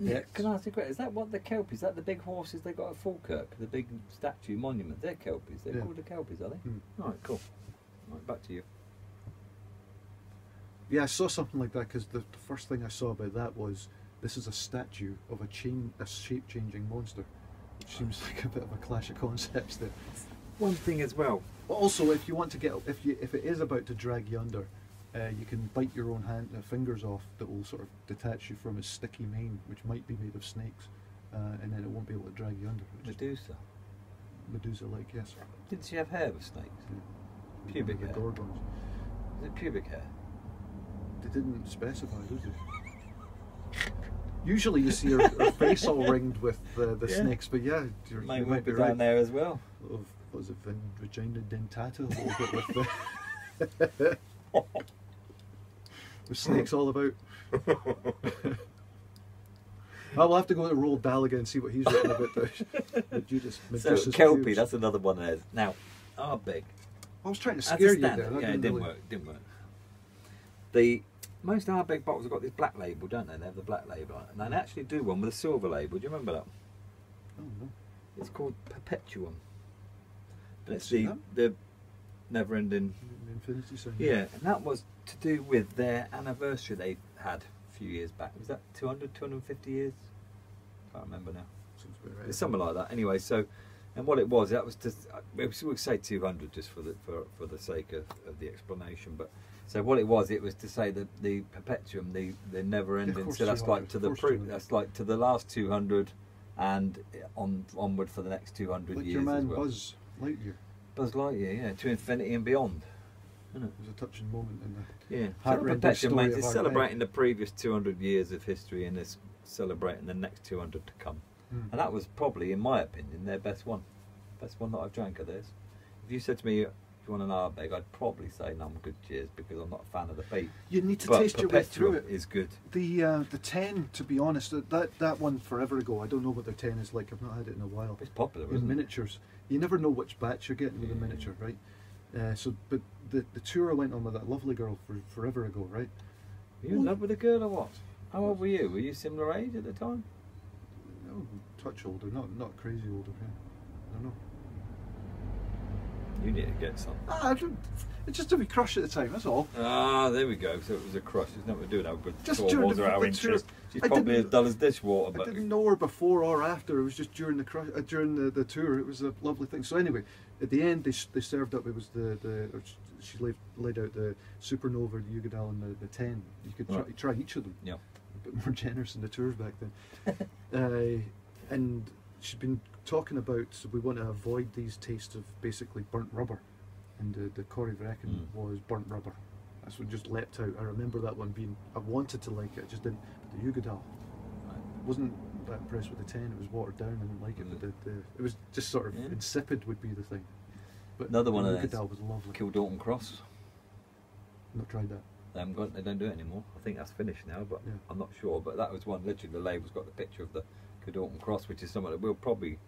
Yeah, can I ask you a question? Is that what the Kelpies? Is that the big horses they got at Falkirk? The big statue monument? They're Kelpies. They're Yeah. called the Kelpies, are they? Hmm. Alright, cool. Right, back to you. Yeah, I saw something like that because the, the first thing I saw about that was this is a statue of a chain, a shape-changing monster, which seems like a bit of a clash of concepts there. One thing as well. But also, if you want to get, if you, if it is about to drag you under, uh, you can bite your own hand, uh, fingers off that will sort of detach you from its sticky mane, which might be made of snakes, uh, and then it won't be able to drag you under. Which Medusa. Medusa-like, yes. Didn't she have hair with snakes? Yeah. Pubic the hair. gorgons. Is it pubic hair? They didn't specify, did they? Usually you see her, her face all ringed with uh, the Yeah. snakes, but yeah, you might might be be down right. there as well. Of, was it vagina dentata? A little bit with the, the snakes all about. I'll have to go to Roald Dahl again and see what he's written about the, the Judas. So Kelpie, pubes. that's another one of theirs. Now, Ardbeg. I was trying to As a scare you there. standard, that yeah, it didn't really- work. Didn't work. The most Ardbeg bottles have got this black label, don't they? They have the black label, on it. and they actually do one with a silver label. Do you remember that? Oh, no. It's called Perpetuum. But it's See the that? the never-ending. Infinity Sign. Yeah, and that was to do with their anniversary they had a few years back. Was that 200, 250 years? Can't remember now. Seems about right. It's something like that. Anyway, so and what it was, that was to we would say 200 just for the for, for the sake of, of the explanation. But so what it was, it was to say that the perpetuum, the the never ending. course so that's like to the course pre, 200. that's like to the last 200, and on onward for the next 200 Like years. your man as well. Buzz Lightyear. Buzz Lightyear, yeah, to infinity and beyond. Isn't it? It was a touching moment in Yeah, so perpetuum of it's celebrating the previous 200 years of history and it's celebrating the next 200 to come. Mm. And that was probably, in my opinion, their best one. Best one that I've drank of theirs. If you said to me, if you want an Ardbeg, I'd probably say, no, I'm good, cheers, because I'm not a fan of the peat. You need to but taste your way through it. is good. The uh, the ten, to be honest, that- that one forever ago. I don't know what their ten is like. I've not had it in a while. It's popular, In it? You never know which batch you're getting with a miniature, right? Uh, so, but the the tour I went on with that lovely girl for forever ago, right? Were you in love with a girl or what? How old were you? Were you similar age at the time? No, touch older, not not crazy older. Yeah. I don't know. You need to get some. Ah, it's just a wee crush at the time. That's all. Ah, there we go. So it was a crush. There's nothing to do. But Just during the- our interest? She's I probably as dull as dishwater. I didn't know her before or after. It was just during the crush, uh, during the, the tour. It was a lovely thing. So anyway, at the end, they, they served up. It was the the she laid, laid out the supernova, the Uigeadail, and the, the ten. You could try, try each of them. yeah. A bit more generous than the tours back then. uh, and she'd been talking about so we want to avoid these tastes of basically burnt rubber, and the the Corryvreckan Mm. was burnt rubber. That's what just leapt out. I remember that one being. I wanted to like it, I just didn't. But the Uigeadail wasn't that impressed with the 10 it was watered down I didn't like it but the, the, it was just sort of Yeah. insipid would be the thing but Another the one of those. was lovely Kildalton Cross. not tried that They haven't got, they don't do it anymore. I think that's finished now, but Yeah. I'm not sure. But that was one. Literally, the label's got the picture of the Kildalton Cross, which is something that we'll probably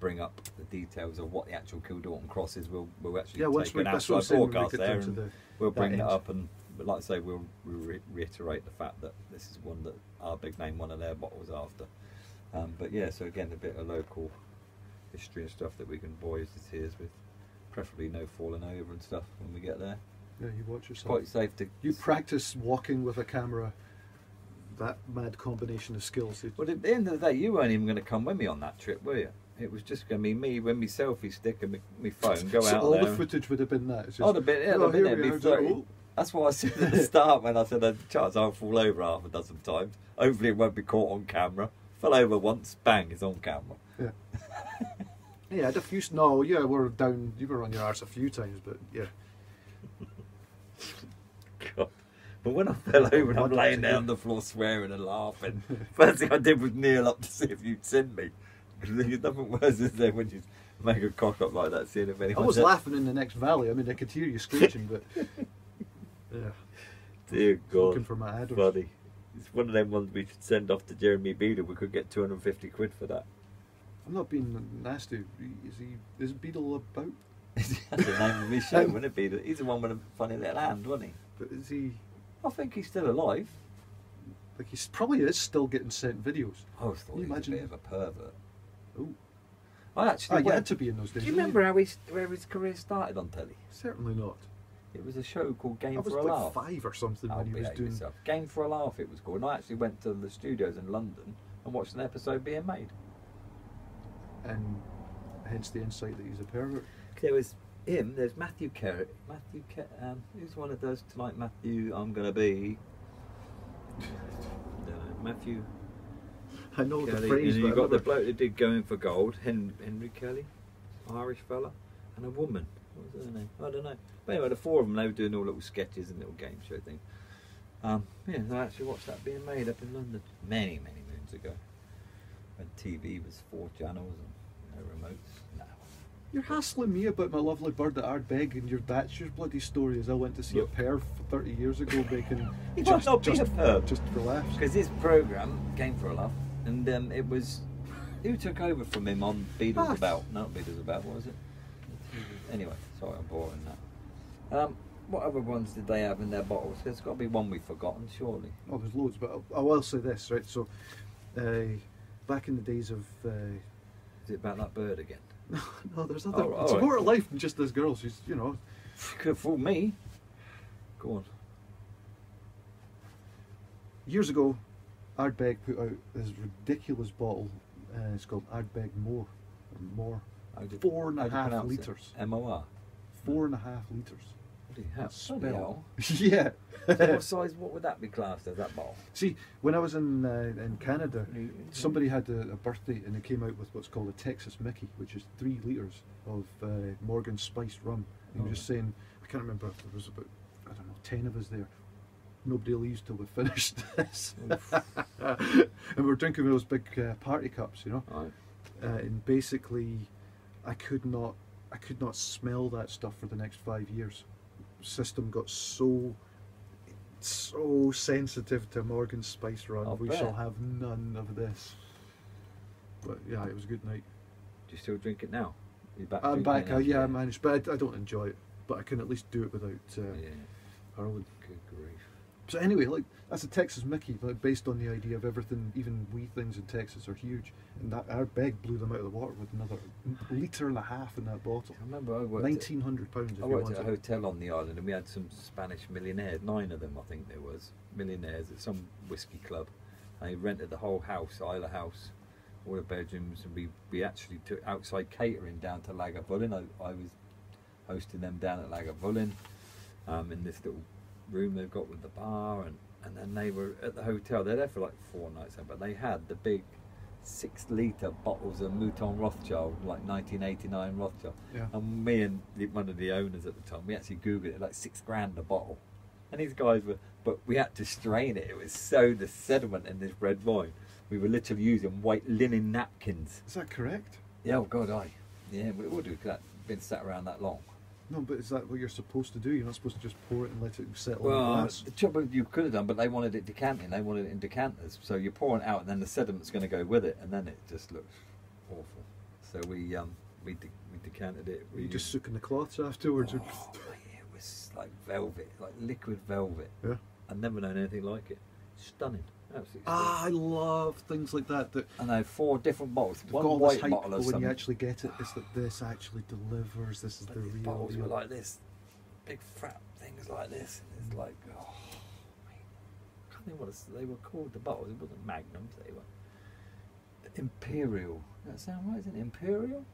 bring up the details of what the actual Kildalton Cross is. We'll we'll actually Yeah, take we, an that's what I'm outside we broadcast get there, and the, we'll bring that up. And but like I say, we'll, we'll re- reiterate the fact that this is one that Ardbeg name, one of their bottles after. Um, but yeah, so again, a bit of local history and stuff that we can voyage the tears with. Preferably no falling over and stuff when we get there. yeah, you watch yourself. quite safe to. You practice walking with a camera. That mad combination of skills. But at the end of the day, you weren't even going to come with me on that trip, were you? It was just going to be me with my selfie stick and my, phone, go so out all there. the footage would have been that. It's just, Oh, the bit, yeah, oh, the here it'd are, be 30. oh. That's what I said at the start when I said a chance I'll fall over half a dozen times. Hopefully it won't be caught on camera. Fell over once, bang, it's on camera. Yeah. yeah, a few. No, yeah, we're down. You were on your arse a few times, but yeah. God. But when I fell over and I'm laying down on the floor swearing and laughing, first thing I did was kneel up to see if you'd seen me. There's nothing worse, is there, when you make a cock up like that, seeing if I was laughing in the next valley. I mean, I could hear you screeching, but yeah, Dear looking God, for my adders. funny. It's one of them ones we should send off to Jeremy Beadle. We could get 250 quid for that. I'm not being nasty. Is he? Is Beadle about? That's the name of his show, wouldn't it be? He's the one with a funny little hand, wasn't he? But is he? I think he's still alive. Like he probably is still getting sent videos. Oh, I always thought he was a imagine? bit of a pervert. Oh, I actually you went- had to be in those days. Do you remember how, he, where his career started on telly? Certainly not. It was a show called Game I for a like Laugh. five or something I'll when he was doing. yourself. Game for a Laugh it was called. And I actually went to the studios in London and watched an episode being made. and hence the insight that he's a pervert. There was him, there's Matthew Carrot. Matthew Car- um, who's one of those tonight? Matthew, I'm going to be. Matthew I know Kelly. the phrase, and you I got the bloke that did Going for Gold, Hen- Henry Kelly, Irish fella, and a woman. What was her name? I don't know. But anyway, the four of them, they were doing all little sketches and little game show things. Um, yeah, I actually watched that being made up in London many, many moons ago. When TV was four channels and no remotes. No. You're hassling me about my lovely bird at Ardbeg, and your that's your bloody story. As I went to see Look. a pair 30 years ago making He might not be just, a perv. just for laughs. Because his programme, Game for a Laugh, and um, it was. Who took over from him on Beatles Ah. About? Not Beadle's About, what was it? Anyway, sorry, I'm boring that. Um, what other ones did they have in their bottles? There's got to be one we've forgotten, surely. Oh, there's loads, but I, will say this, right? So, uh, back in the days of uh, Is it about that bird again? no, no, there's other. Oh, it's alright. more life than just this girl. She's, you know, Could fool me. Go on. years ago, Ardbeg put out this ridiculous bottle. Uh, it's called Ardbeg More, or more, How do you- four and a half pronounce it? liters. M O R. Four and a half liters. What do you have? Spell. Yeah. So what size? What would that be classed as? That bottle? See, when I was in uh, in Canada, somebody had a, a birthday and they came out with what's called a Texas Mickey, which is three liters of uh, Morgan spiced rum. And Oh. just saying, I can't remember if there was about I don't know ten of us there. Nobody leaves till we finish this, and we're drinking those big uh, party cups, you know. Right. Uh, and basically, I could not, I could not smell that stuff for the next five years. System got so, so sensitive to Morgan Spice Run. I'll we bet. shall have none of this. But yeah, it was a good night. Do you still drink it now? Back I'm back. I, yeah, I managed, but I, I don't enjoy it. But I can at least do it without uh, Yeah. Good. So anyway, like that's a Texas Mickey, like based on the idea of everything, even wee things in Texas are huge, and that Ardbeg blew them out of the water with another liter and a half in that bottle. I remember I worked. Nineteen hundred pounds. I worked at a hotel on the island and we had some Spanish millionaires, nine of them I think there was, millionaires at some whiskey club. And they rented the whole house, Islay House, all the bedrooms, and we, we actually took outside catering down to Lagavulin. I, I was hosting them down at Lagavulin um, in this little room they've got with the bar, and, and then they were at the hotel. They're there for like four nights, eh, but they had the big six litre bottles of Mouton Rothschild, like 1989 Rothschild. Yeah. And me and the, one of the owners at the time, we actually googled it, like six grand a bottle. And these guys were, but we had to strain it. It was so the sediment in this red wine. We were literally using white linen napkins. Is that correct? Yeah, oh God, I. Yeah, we would do 'cause that been sat around that long. No, but is that what you're supposed to do? You're not supposed to just pour it and let it settle Well, the you could have done, but they wanted it decanting. They wanted it in decanters. So you're pouring it out, and then the sediment's going to go with it, and then it just looks awful. So we um we de- we decanted it. Were We you just soaking the cloths afterwards? Oh, mate, it was like velvet, like liquid velvet. Yeah. I've never known anything like it. Stunning. Ah, I love things like that. That I know four different bottles. One got white hype, bottle when you actually get it, it's that this actually delivers. This is but the real. bottles were like this, big fat things like this. And it's like, oh. I can't think what it's- they were called. The bottles. It wasn't Magnums. They were Imperial. Does that sound right? Is it Imperial?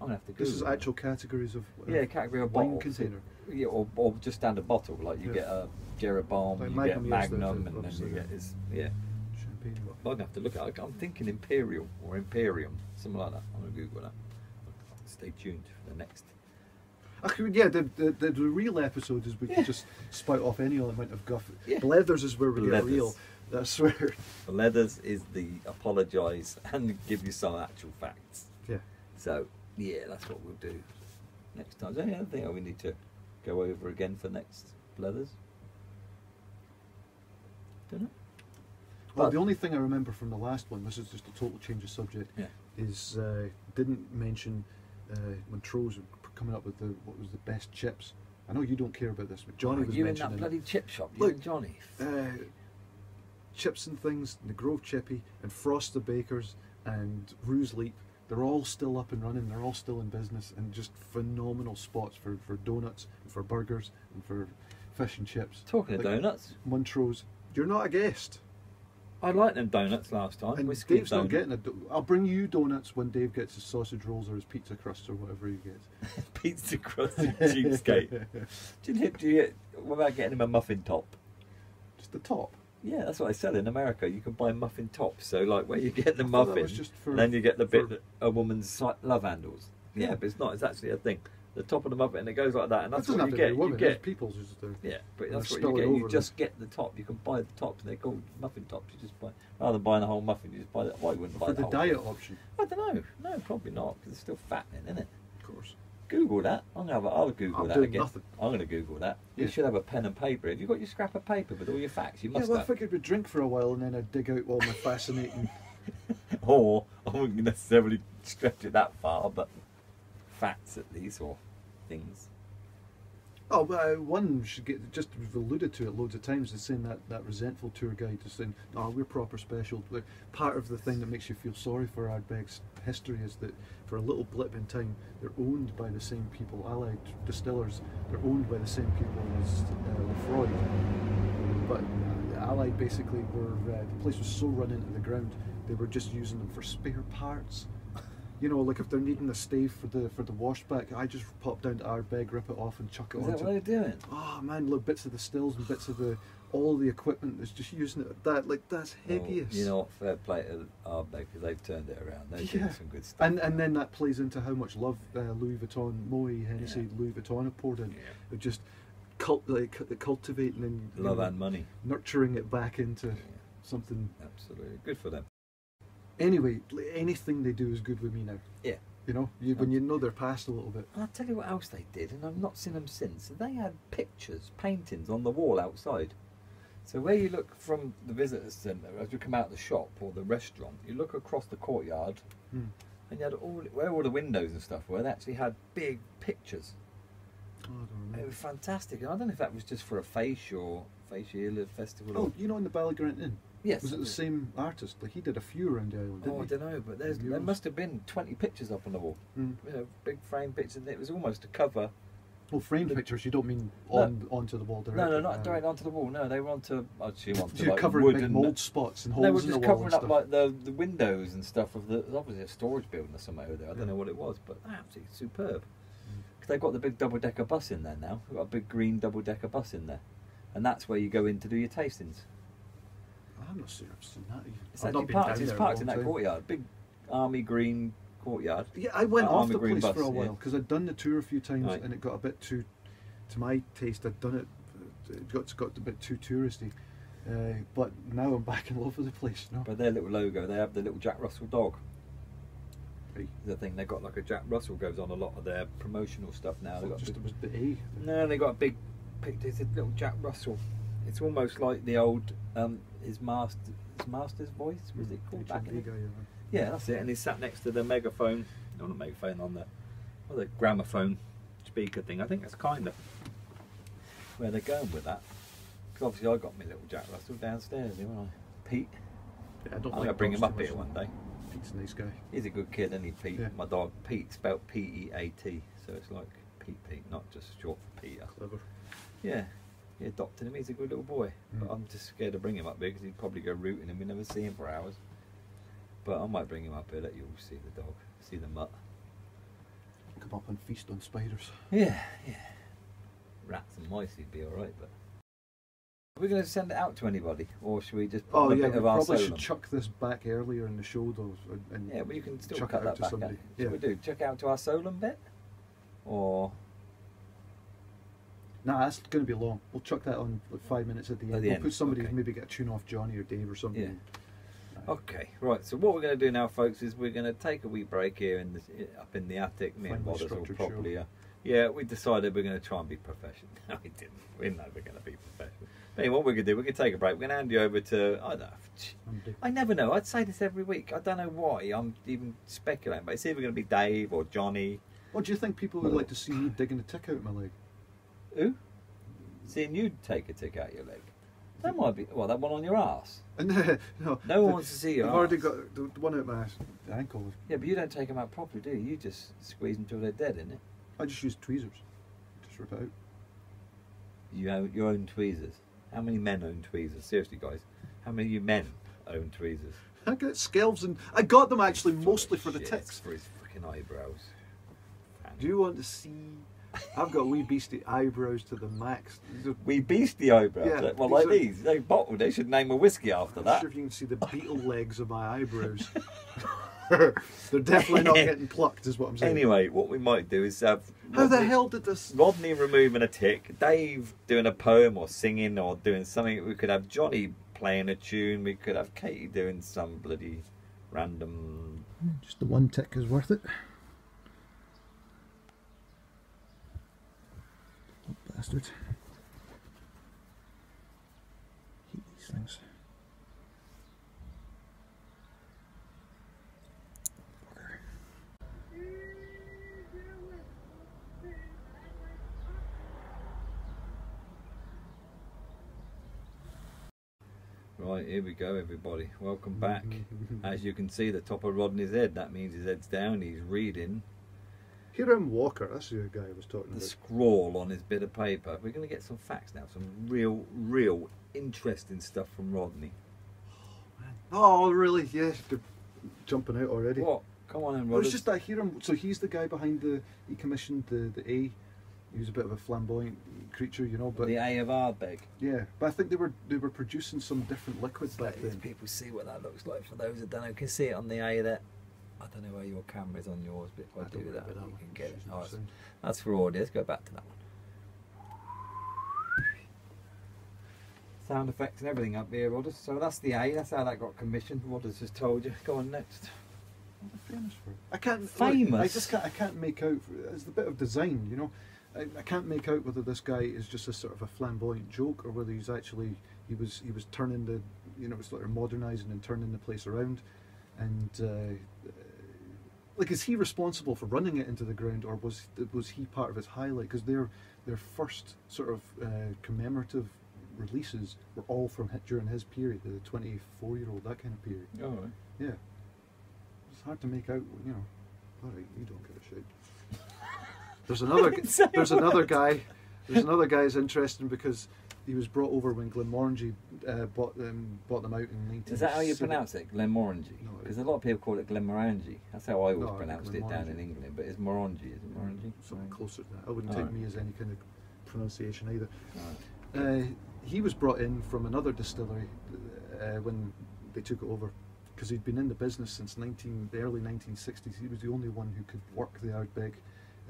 I'm gonna have to Google. This is actual categories of uh, Yeah, category of wine bottles. container. Yeah, or, or just standard bottle. Like you Yeah. get a Like you get Magnum, and then you get this. Yeah, champagne. I'm gonna have to look at. it. I'm thinking Imperial or Imperium, something like that. I'm gonna Google that. Stay tuned for the next. Actually, yeah, the, the, the, real episode is we Yeah. can just spout off any amount of guff. Yeah. Blethers is where we get real. That's where. The Blethers is the apologise and give you some actual facts. Yeah. So yeah, that's what we'll do next time. Is there anything we need to go over again for next Blethers? Don't know. Well, But- the only thing I remember from the last one, this is just a total change of subject, Yeah. is uh, didn't mention uh, Montrose were coming up with the what was the best chips. I know you don't care about this, but Johnny Oh, was you in that bloody chip shop, you Look, and Johnny. uh, chips and things, the Grove Chippy and Frost the Bakers and Ruse Leap. They're all still up and running. They're all still in business and just phenomenal spots for, for donuts and for burgers and for fish and chips. Talking of Like donuts, Montrose, you're not a guest. I liked them donuts last time. And Whiskey Dave's not getting a. I'll bring you donuts when Dave gets his sausage rolls or his pizza crust or whatever he gets. pizza crust and cheapskate. do, you, do you, what about getting him a muffin top? Just the top. Yeah, that's what I sell in America. You can buy muffin tops. So like where you get the I thought that muffin, for- then you get the bit that a woman's love handles. Yeah, but it's not. It's actually a thing. The top of the muffin, and it goes like that, and That that's what have you to get. be women. You get people's just a, yeah, but that's what you get. You them. just get the top. You can buy the tops. They're called muffin tops. You just buy rather than buying a whole muffin. You just buy that. Why you wouldn't buy for the the diet thing? option, I don't know. No, probably not because it's still fattening, isn't it? of course. Google that. I'm gonna have a, I'll Google I'm that again. nothing. I'm gonna Google that. You should have a pen and paper. Have you got your scrap of paper with all your facts? You Yeah, must well, I figured we'd drink for a while and then I'd dig out all my fascinating. or I wouldn't necessarily stretch it that far, but facts at least or things. Oh, but uh, one should get just we've alluded to it loads of times. Is saying that that resentful tour guide is saying, "Oh, we're proper special." Like, part of the thing that makes you feel sorry for Ardbeg's history is that for a little blip in time, they're owned by the same people. Allied distillers, they're owned by the same people as uh, Laphroaig. But uh, Allied basically were uh, the place was so run into the ground, they were just using them for spare parts. You know, like if they're needing a stave for the for the washback, I just pop down to Ardbeg, rip it off, and chuck it Is onto that what they're doing? Oh man, look, bits of the stills and bits of the all the equipment is just using it. That like that's Well, you know? Fair play to Ardbeg because they've turned it around. They're Yeah. doing some good stuff. and and then that plays into how much love uh, Louis Vuitton, Moët, Hennessy, Yeah. Louis Vuitton have poured in. Yeah. Just cult like cu- cultivating and Love know, and money. nurturing it back into Yeah, something. absolutely. Good for them. Anyway, anything they do is good with me now. Yeah. You know, you, when you know their past a little bit. I'll tell you what else they did, and I've not seen them since. They had pictures, paintings on the wall outside. So where you look from the visitor centre, as you come out of the shop or the restaurant, you look across the courtyard, Hmm. and you had all where all the windows and stuff were. They actually had big pictures. Oh, I don't It was fantastic. And I don't know if that was just for a face facial facial festival. Oh, or, you know, in the Ballygrant Inn. Yes. Was it the same artist? Like he did a few around the island, Oh, I didn't he? don't know, but there's, there must have been 20 pictures up on the wall. Mm. You know, big frame pictures. And it was almost a cover. Well, frame pictures. You don't mean No. on onto the wall directly. No, no, not uh, direct onto the wall. No, they were onto actually onto So you're like covering wood big mold spots and holes they were just covering up like the the windows and stuff of the obviously a storage building or something over there. I Yeah. don't know what it was, but absolutely superb. Mm. Because they've got the big double decker bus in there now. They've got a big green double decker bus in there, and that's where you go in to do your tastings. I'm not sure I've seen that. Even. It's I've not actually been parked. down It's there parked in that time. courtyard, big army green courtyard. Yeah, I went off Army the Green place for a yeah. while because I'd done the tour a few times Right. and it got a bit too, to my taste, I'd done it. It got got a bit too touristy. Uh, but now I'm back in love with the place. No, But their little logo, they have the little Jack Russell dog. Right. The thing they've got like a Jack Russell goes on a lot of their promotional stuff now. They Well, got a just big- it was the A. no, they got a big picture. It's a little Jack Russell. It's almost like the old um, his master his master's voice was it called back in the yeah. That's it. And he's sat next to the megaphone, not a megaphone, on the, well, the gramophone speaker thing. I think that's kind of where they're going with that. Because obviously I got my little Jack Russell downstairs, didn't I? Pete. Yeah, I don't I'm to bring him up here one day. Pete's a nice guy. He's a good kid, isn't he, Pete? Yeah. My dog, Pete, spelled P-E-A-T. So it's like Pete Pete, not just short for Peter. Clever. Yeah. He adopted him. He's a good little boy. But Mm. I'm just scared to bring him up here because he'd probably go rooting and we never see him for hours. But I might bring him up here, let you all see the dog, see the mutt. Come up and feast on spiders. Yeah, yeah. Rats and mice, he'd be all right. But are we going to send it out to anybody, or should we just put Oh a yeah, bit we of our probably should chuck this back earlier in the show though. and- Yeah, but you can still chuck cut it out that to back. somebody. out. Should Yeah. we do check out to our Solam bit, or Nah, that's going to be long. We'll chuck that on like five minutes at the end. At the we'll end, put somebody okay. maybe get a tune off Johnny or Dave or something. Yeah. okay, right? So what we're going to do now, folks, is we're going to take a wee break here in the, up in the attic. Me and Finally Wadders will structured properly. show. Uh, yeah, we decided we're going to try and be professional. No, we didn't. We know we're going to be professional. But anyway, what we're going to do, we're going to take a break. We're going to hand you over to I don't know. I never know. I'd say this every week. I don't know why. I'm even speculating, but it's either going to be Dave or Johnny. What do you think people would like to see me digging a tick out of my leg? Who? Seeing you take a tick out your leg. That might be. Well, that one on your ass. No, No one wants to see your I've already got the the one out my ankle. Yeah, but you don't take them out properly, do you? You just squeeze them until they're dead, innit? I just use tweezers. Just rip it out. You own your own tweezers. How many men own tweezers? Seriously, guys. How many of you men own tweezers? I got scalps and I got them actually mostly for the Shit, ticks. For his fucking eyebrows. Do you want to see? I've got wee beastie eyebrows to the max. Wee beastie eyebrows. Yeah, well, these like are- these. They bottled. They should name a whiskey after I'm that. sure if you can see the beetle legs of my eyebrows. They're definitely not getting plucked, is what I'm saying. Anyway, what we might do is have How the hell did this? Rodney removing a tick, Dave doing a poem or singing or doing something. We could have Johnny playing a tune. We could have Katie doing some bloody random. Just the one tick is worth it. Bastard. Hate these things. Right, here we go, everybody. Welcome back. As you can see, the top of Rodney's head. That means his head's down. He's reading Hiram Walker, that's the guy I was talking the about. scrawl on his bit of paper. We're going to get some facts now. Some real, real interesting stuff from Rodney. Oh, oh really? Yes, they're jumping out already. What? Come on, in, Well, it's just that Hiram. So he's the guy behind the. He commissioned the the A. He was a bit of a flamboyant creature, you know. But the A of Ardbeg. yeah, but I think they were they were producing some different liquids back then. people see what that looks like. For those that don't know, can see it on the A there. I don't know where your camera is on yours, but if I, I do don't that, you one. can get it. She's Oh, that's, for audio. Let's go back to that one. Sound effects and everything up here, Rodders. So that's the A. That's how that got commissioned. Rodders just told you. Go on next. What am I famous for? I can't. look, Famous? I just can't. I can't make out. It's the bit of design, you know. I, I can't make out whether this guy is just a sort of a flamboyant joke or whether he's actually he was he was turning the you know it's like modernising and turning the place around, and uh, like is he responsible for running it into the ground or was was he part of his highlight? Because their their first sort of uh, commemorative releases were all from during his period, the twenty four year old that kind of period. All right. Yeah. It's hard to make out, you know. All right, you don't give a shit. There's another. there's another guy. There's another guy is interesting because he was brought over when Glenmorangie uh, bought them bought them out in 19. Is that how you pronounce it? Glenmorangie? No, Because a lot of people call it Glenmorangie. That's how I always No, pronounced it down in England. But it's Morangie, is it Morangie? Something closer to that. I wouldn't take me as any kind of pronunciation either. Alright. Uh, he was brought in from another distillery uh, when they took it over because he'd been in the business since 19, the early 1960s. He was the only one who could work the Ardbeg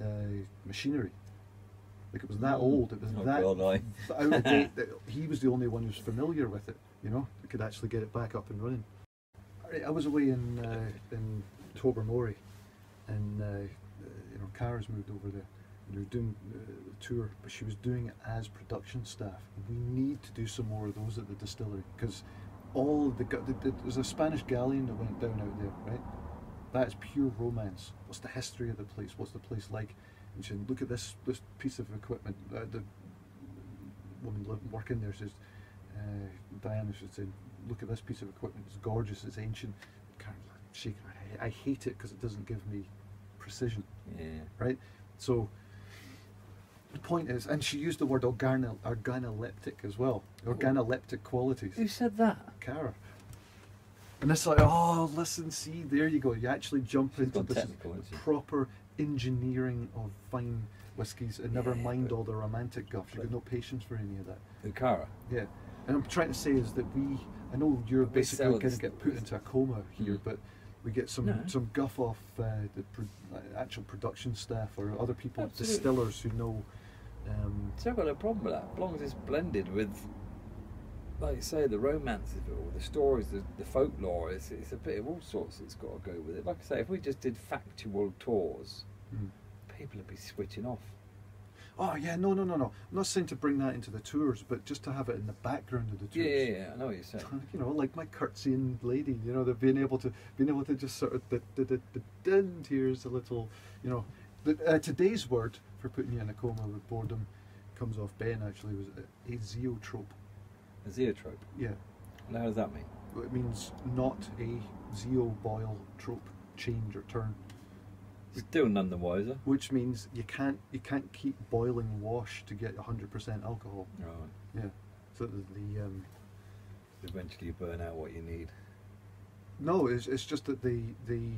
uh, machinery. Like it was that old, it was Oh, that God, out of date that he was the only one who was familiar with it. You know, that could actually get it back up and running. I- was away in uh, in Tobermory, and uh, uh, you know, Kara's moved over there. And they're doing uh, the tour, but she was doing it as production staff. We need to do some more of those at the distillery because all the, the, the there's a Spanish galleon that went down out there, right? That is pure romance. What's the history of the place? What's the place like? And said, look at this this piece of equipment. Uh, the woman working there says, uh, Diana should say, look at this piece of equipment. It's gorgeous. It's ancient. Shaking her head. I hate it because it doesn't give me precision, Yeah. right? So the point is, and she used the word organo, organoleptic as well. Organoleptic qualities. Who said that? Cara. And it's like, oh, listen, see, there you go. You actually jump She's into this proper engineering of fine whiskies and never Yeah, mind all the romantic guff. You've got no patience for any of that. Ukara. Yeah. And I'm trying to say is that we, I know you're We basically going to get put into a coma here, Mm. but we get some, No. some guff off uh, the pro- uh, actual production staff or other people, Absolutely. distillers who know. Um, So I've got no problem with that, as long as it's blended with, like you say, the romance of it all, the stories, the, the folklore. It's, it's a bit of all sorts that's got to go with it. Like I say, if we just did factual tours, mm. people would be switching off. Oh yeah, no, no, no, no. I'm not saying to bring that into the tours, but just to have it in the background of the tours. Yeah, yeah, yeah, I know what you're saying. you know, like my curtsying lady, you know, they've been able to being able to just sort of the the the, the here's a little, you know, the, uh, today's word for putting you in a coma with boredom comes off Ben actually was a, a zeotrope. A zeotrope. Yeah, And how does that mean? it means not a zeo boil trope change or turn, Still none the wiser. which means you can't you can't keep boiling wash to get 100% alcohol. Right. Yeah, so the, the um, Eventually you burn out what you need. No, it's, it's just that the the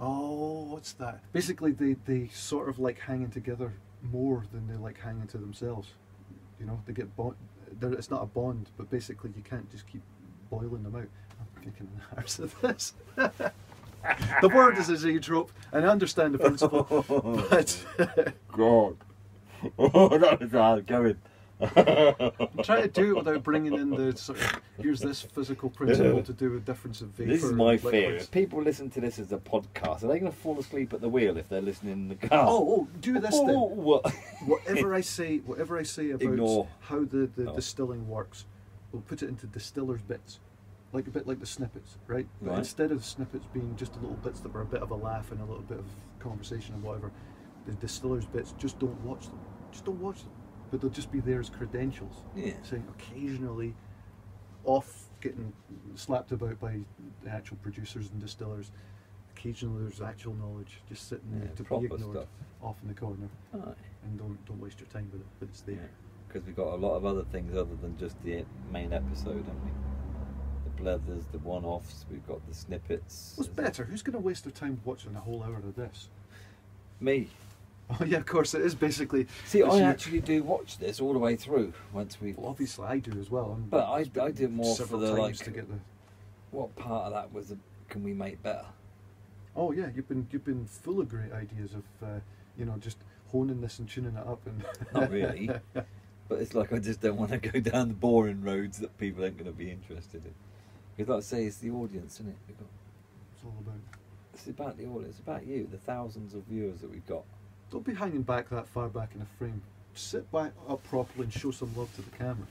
oh, what's that? Basically, they they sort of like hanging together more than they like hanging to themselves. You know, they get bond. There, it's not a bond, but basically, you can't just keep boiling them out. I'm kicking the arse of this. the word is a zoetrope, and I understand the principle, but God. Oh, that was hard going. I'm trying to do it without bringing in the sort of here's this physical principle to do with difference of vapor. This is my fear. If people listen to this as a podcast, are they going to fall asleep at the wheel if they're listening in the car? Oh, oh, do this Oh, then. what? whatever I say, whatever I say about Ignore. how the, the Oh. distilling works, we'll put it into distillers bits, like a bit like the snippets, right? But Right. instead of snippets being just little bits that were a bit of a laugh and a little bit of conversation and whatever, the distillers bits just don't watch them. Just don't watch them. But they'll just be there as credentials, Yeah. saying occasionally off getting slapped about by the actual producers and distillers. Occasionally there's actual knowledge just sitting there Yeah, to be ignored stuff. off in the corner Aye. and don't don't waste your time with it. But it's there. Because we've got a lot of other things other than just the main episode, haven't we? The blethers, the one offs, we've got the snippets. What's better? Who's going to waste their time watching a whole hour of this? Me. Oh yeah, of course it is basically. See, I actually do watch this all the way through once we. Well, obviously I do as well. I'm- But I- I do more for the, like- to get the. What part of that was the, can we make better? Oh yeah, you've been you've been full of great ideas of uh, you know just honing this and tuning it up and. Not really. But it's like I just don't want to go down the boring roads that people aren't going to be interested in. Because, like I say, it's the audience, isn't it? We've got, it's all about. it's about the audience, it's about you, the thousands of viewers that we've got. Don't be hanging back that far back in a frame. Sit back up properly and show some love to the camera.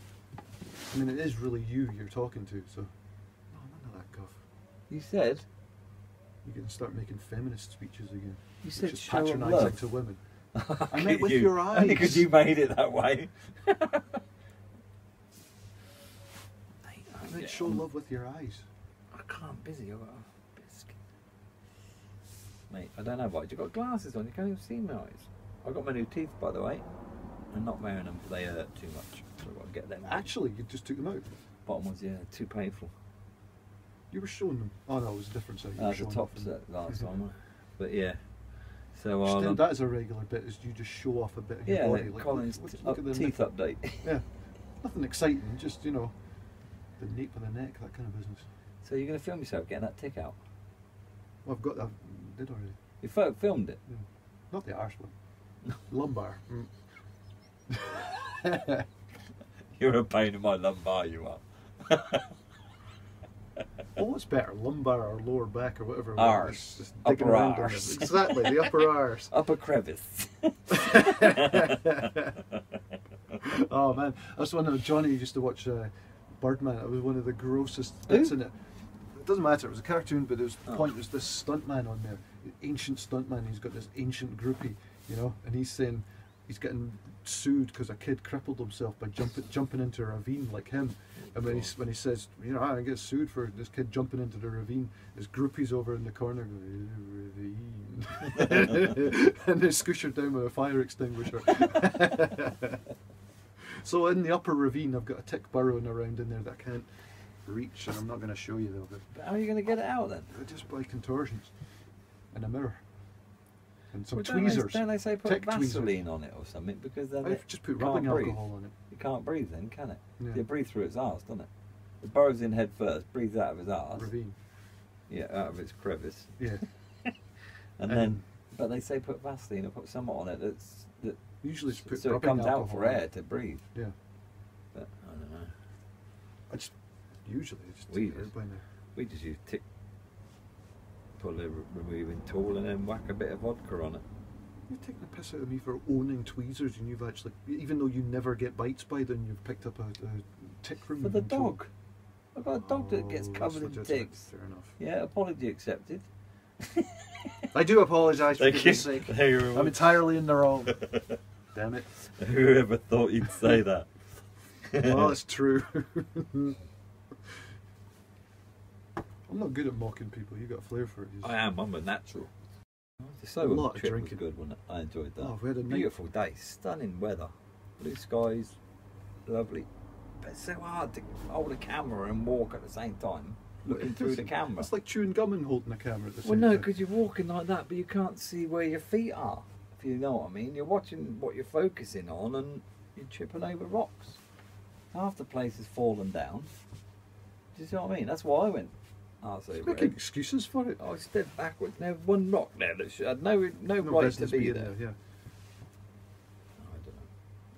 I mean, it is really you you're talking to, so. No, none of that guff. You said, You're going to start making feminist speeches again. you said show patronising love. to women. I meant with your Only because you made it that way. I meant show love with your eyes. I can't, I'm busy. I've got a biscuit. Mate, I don't know, but you've got glasses on, you can't even see my eyes. I've got my new teeth, by the way. I'm not wearing them, they hurt too much. So I've got to get them. Actually, you just took them out. Bottom ones, yeah, too painful. You were showing them. Oh no, it was a different side. Were That's the showing top set last time. But yeah. So, um, that as a regular bit, is you just show off a bit of your body. like Like, Colin's look, look at the teeth nip- update. Yeah, nothing exciting. Just you know, the nape of the neck, that kind of business. so you're going to film yourself getting that tick out? Well, I've got that. Did already. You fo- filmed it? Yeah. Not the arse one. Lumbar. Mm. You're a pain in my lumbar, you are. Well, what's better, lumbar or lower back or whatever? Arse. Just Upper around arse. Exactly, the upper arse. Upper crevice. oh man, that's one of Johnny used to watch uh, Birdman. It was one of the grossest bits Who? in it. It doesn't matter. It was a cartoon, but was, the Oh. point was this stuntman on there, ancient stuntman. He's got this ancient groupie, you know, and he's saying he's getting sued because a kid crippled himself by jumping jumping into a ravine like him. And when he when he says, you know, I get sued for this kid jumping into the ravine, his groupie's over in the corner going, ravine, and they scoosh her down with a fire extinguisher. so in the upper ravine, I've got a tick burrowing around in there that I can't reach, and I'm not going to show you though, but how are you going to get it out then? just by contortions and a mirror and some Well, don't, tweezers. they, don't they say put Tick tweezers. Vaseline on it or something? Because then I've just put can't rubbing breathe. alcohol on it. You can't breathe then, can it? Yeah. You breathe through its arse, doesn't it? It burrows in head first, breathes out of his arse. Ravine. Yeah, out of its crevice. Yeah. And Um, then, but they say put Vaseline or put something on it that's that Usually just put so it comes out for it. air to breathe. Yeah. But I don't know. I just usually just We just- by now. We just use tick, pull a removing tool, and then whack a bit of vodka on it. You're taking the piss out of me for owning tweezers, and you've actually, even though you never get bites by them, you've picked up a, a tick For removing the tool. dog. I've got a dog that gets Oh, covered in ticks. Fair enough. Yeah, apology accepted. I do apologise for Thank you. goodness sake. I'm entirely in the wrong. Damn it. Whoever thought you'd say that? Well, it's true. I'm not good at mocking people. You got a flair for it. You I am. I'm a natural. The A lot of trip drinking. was good, wasn't? I enjoyed that. Oh, we had a night- Beautiful day, stunning weather, blue skies, lovely. But it's so hard to hold a camera and walk at the same time, looking through the camera. It's like chewing gum and holding a camera at the same time. well, no, because you're walking like that, but you can't see where your feet are. If you know what I mean, you're watching what you're focusing on, and you're tripping over rocks. Half the place has fallen down. Do you see what I mean? That's why I went. Just over making excuses for it. I stepped backwards. There was one rock there that should, had no no, No right to be being there. yeah. I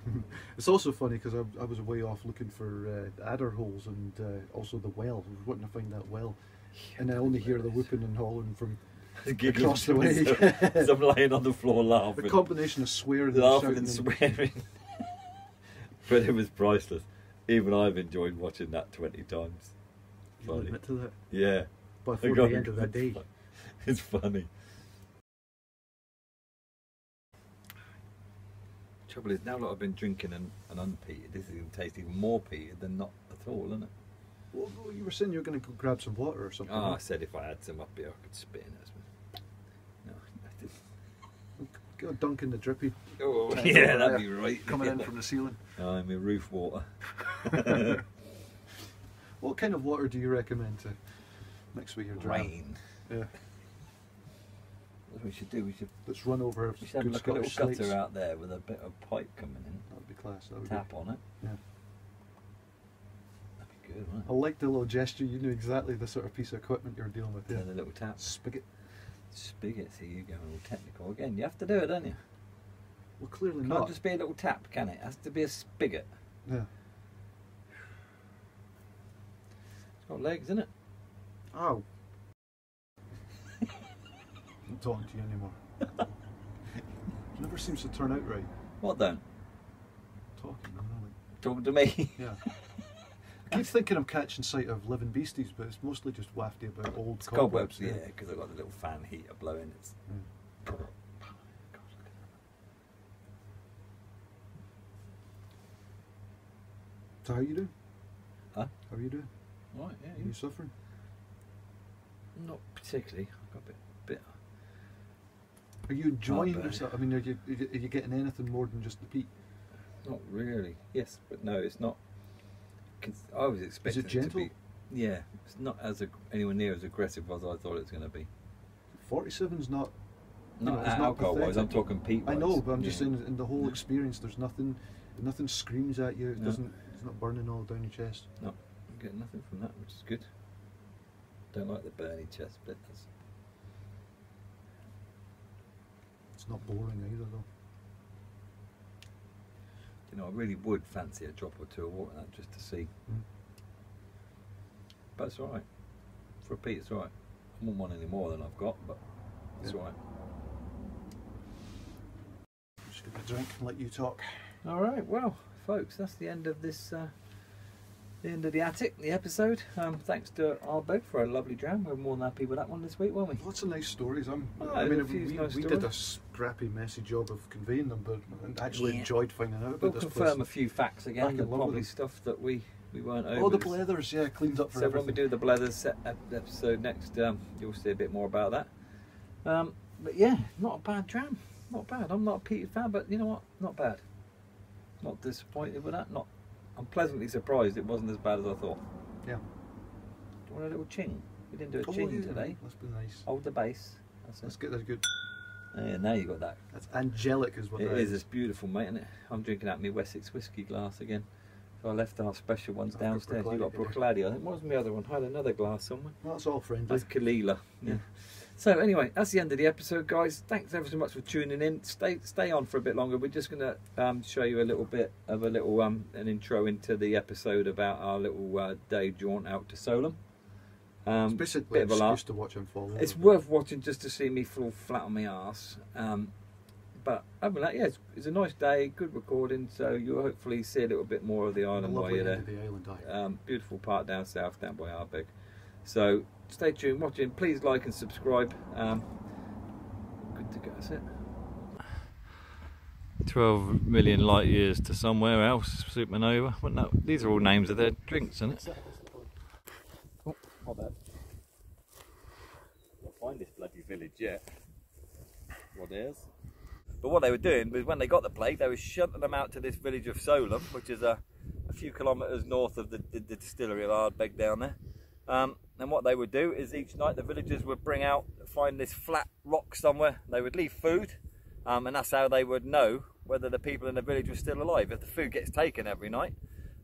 don't know. It's also funny because I, I was way off looking for uh, adder holes and uh, also the well. I was wanting to find that well, and I only hear the whooping and hollering from across the way. as I'm lying on the floor laughing. the combination of swearing, laughing and and swearing. but it was priceless. Even I've enjoyed watching that twenty times. Funny. admit to that. Yeah. I the end of the day. It's funny. Trouble is, now that I've been drinking an, an unpeated, this is going to taste even more peated than not at all, isn't it? Well, you were saying you were going to go grab some water or something. Oh, I said if I had some up here, I could spit in it. No, I didn't. Go dunk in the drippy Oh, yeah, that'd be right. coming in from the ceiling. Oh, my roof water. What kind of water do you recommend to mix with your dram? Rain. Yeah, What we should do, we should, let's run over we should have like a little Scottish gutter out there with a bit of pipe coming in. That would be class. That would Tap on it. Yeah. That'd be good, wouldn't I like the little gesture. You knew exactly the sort of piece of equipment you're dealing with. Yeah. Yeah, the little tap. Spigot. Spigot. here you going all technical again. You have to do it, don't you? Well, clearly Can't not. just be a little tap, can it? It has to be a spigot. Yeah. It's got legs, isn't it? Oh. I'm talking to you anymore. it never seems to turn out right. What then? Talking, you know, like, Talking to me. yeah. I keep thinking I'm catching sight of living beasties, but it's mostly just wafty about old It's cobwebs, cobwebs. yeah, because I've got the little fan heater blowing. It's Yeah. So how you doing? Huh? How are you doing? Right, yeah. Are you suffering? Not particularly. I've got a bit, bit. Are you enjoying yourself? I mean, are you, are you- are you getting anything more than just the peat? Not really. Yes, but no, it's not. I was expecting it, to gentle? be. Yeah, it's not as anywhere near as aggressive as I thought it was going to be. 47's not. you Not know, it's not alcohol wise. I'm talking peat. I know, but I'm just Yeah. saying, in the whole experience, there's nothing, nothing screams at you. It No. doesn't. It's not burning all down your chest. No, getting nothing from that, which is good. Don't like the burny chest bit. That's, It's not boring either, though. you know, I really would fancy a drop or two of water in that just to see. Mm. But it's all right. For a peat, it's alright. I wouldn't want any more than I've got, but it's Yeah. alright. Just give a drink and let you talk. All right, well, folks, that's the end of this. Uh, the end of the attic, the episode. Um, thanks to our boat for a lovely dram. We're more than happy with that one this week, weren't we? Lots of nice stories. I'm, Oh, I mean, we, nice we did a scrappy, messy job of conveying them, but I actually Yeah. enjoyed finding out about We'll this confirm a few facts again. in and Probably stuff that we we weren't over. Oh, the Blethers, yeah, cleans up for So when we do the Blethers episode next, um, you'll see a bit more about that. Um, but yeah, not a bad dram. Not bad. I'm not a Peter fan, but you know what? Not bad. Not disappointed with that. Not. I'm pleasantly surprised it wasn't as bad as I thought. Yeah. Do you want a little ching? We didn't do a Oh, ching yeah, today. Must be nice. Hold the bass. That's Let's get that good. Yeah, now you got that. That's angelic, as well. It is. is. It's beautiful, mate. Isn't it? I'm drinking out my Wessex whiskey glass again. So I left our special ones I've got downstairs. You got Bruichladdich. I think what was my other one? I had another glass somewhere. That's all friendly. That's Caol Ila. Yeah. So anyway, that's the end of the episode, guys. Thanks ever so much for tuning in. Stay stay on for a bit longer. We're just gonna um, show you a little bit of a little um, an intro into the episode about our little uh, day jaunt out to Solam. Um, It's basically bit of a laugh. to watch him fall. It's worth watching just to see me fall flat on my ass. Um, but other than that, yeah, it's, it's a nice day, good recording. So you'll hopefully see a little bit more of the island while you're there. the island. Um, beautiful part down south, down by Ardbeg. So stay tuned, watching. Please like and subscribe. Um, good to go. That's it. 12 million light years to somewhere else, supernova. Well, no, these are all names of their drinks, isn't it? Oh, not bad. Can't find this bloody village yet. What is? But what they were doing was when they got the plague, they were shunting them out to this village of Solam, which is a, a few kilometres north of the, the, the distillery of Ardbeg down there. Um, and what they would do is each night the villagers would bring out, find this flat rock somewhere. They would leave food, um, and that's how they would know whether the people in the village were still alive. If the food gets taken every night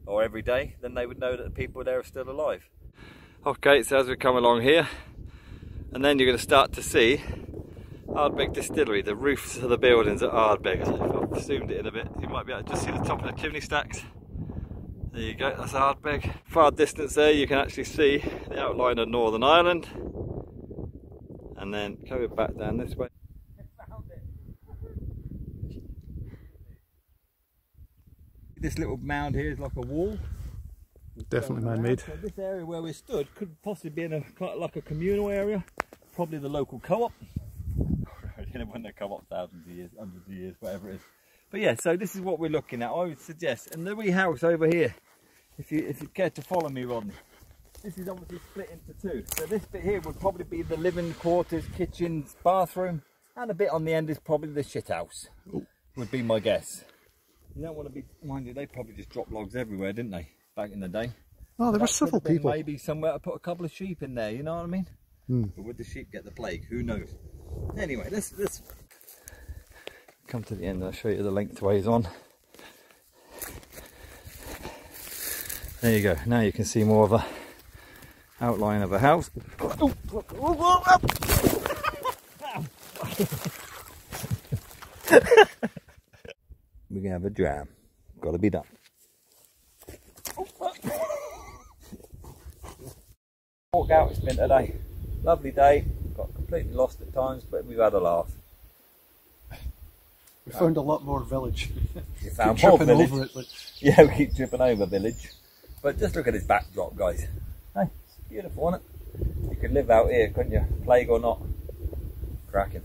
or every day, then they would know that the people there are still alive. Okay, so as we come along here, and then you're going to start to see Ardbeg Distillery, the roofs of the buildings at Ardbeg. I've zoomed it in a bit, you might be able to just see the top of the chimney stacks. There you go, that's Ardbeg. Far distance there, you can actually see the outline of Northern Ireland. And then coming back down this way. This little mound here is like a wall. Definitely man-made. So this area where we stood could possibly be in a quite like a communal area, probably the local co-op. you know, when they co-op thousands of years, hundreds of years, whatever it is. But yeah, so this is what we're looking at. I would suggest, and the wee house over here, if you if you care to follow me, Rodney. This is obviously split into two. So this bit here would probably be the living quarters, kitchen, bathroom, and a bit on the end is probably the shit house. Would be my guess. You don't want to be, mind you, they probably just dropped logs everywhere, didn't they? Back in the day. Oh, there were could civil have been people. Maybe somewhere to put a couple of sheep in there. You know what I mean? Hmm. But would the sheep get the plague? Who knows? Anyway, let's let's come to the end. and I'll show you the lengthways on. There you go. Now you can see more of a outline of a house. we can have a dram. Got to be done. Walk out it's been today. Lovely day. Got completely lost at times, but we've had a laugh. We found a lot more village. You found Keep more village. over it. Like, Yeah, we keep tripping over village. But just look at this backdrop, guys. Hey, it's beautiful, isn't it? You could live out here, couldn't you? Plague or not. Cracking.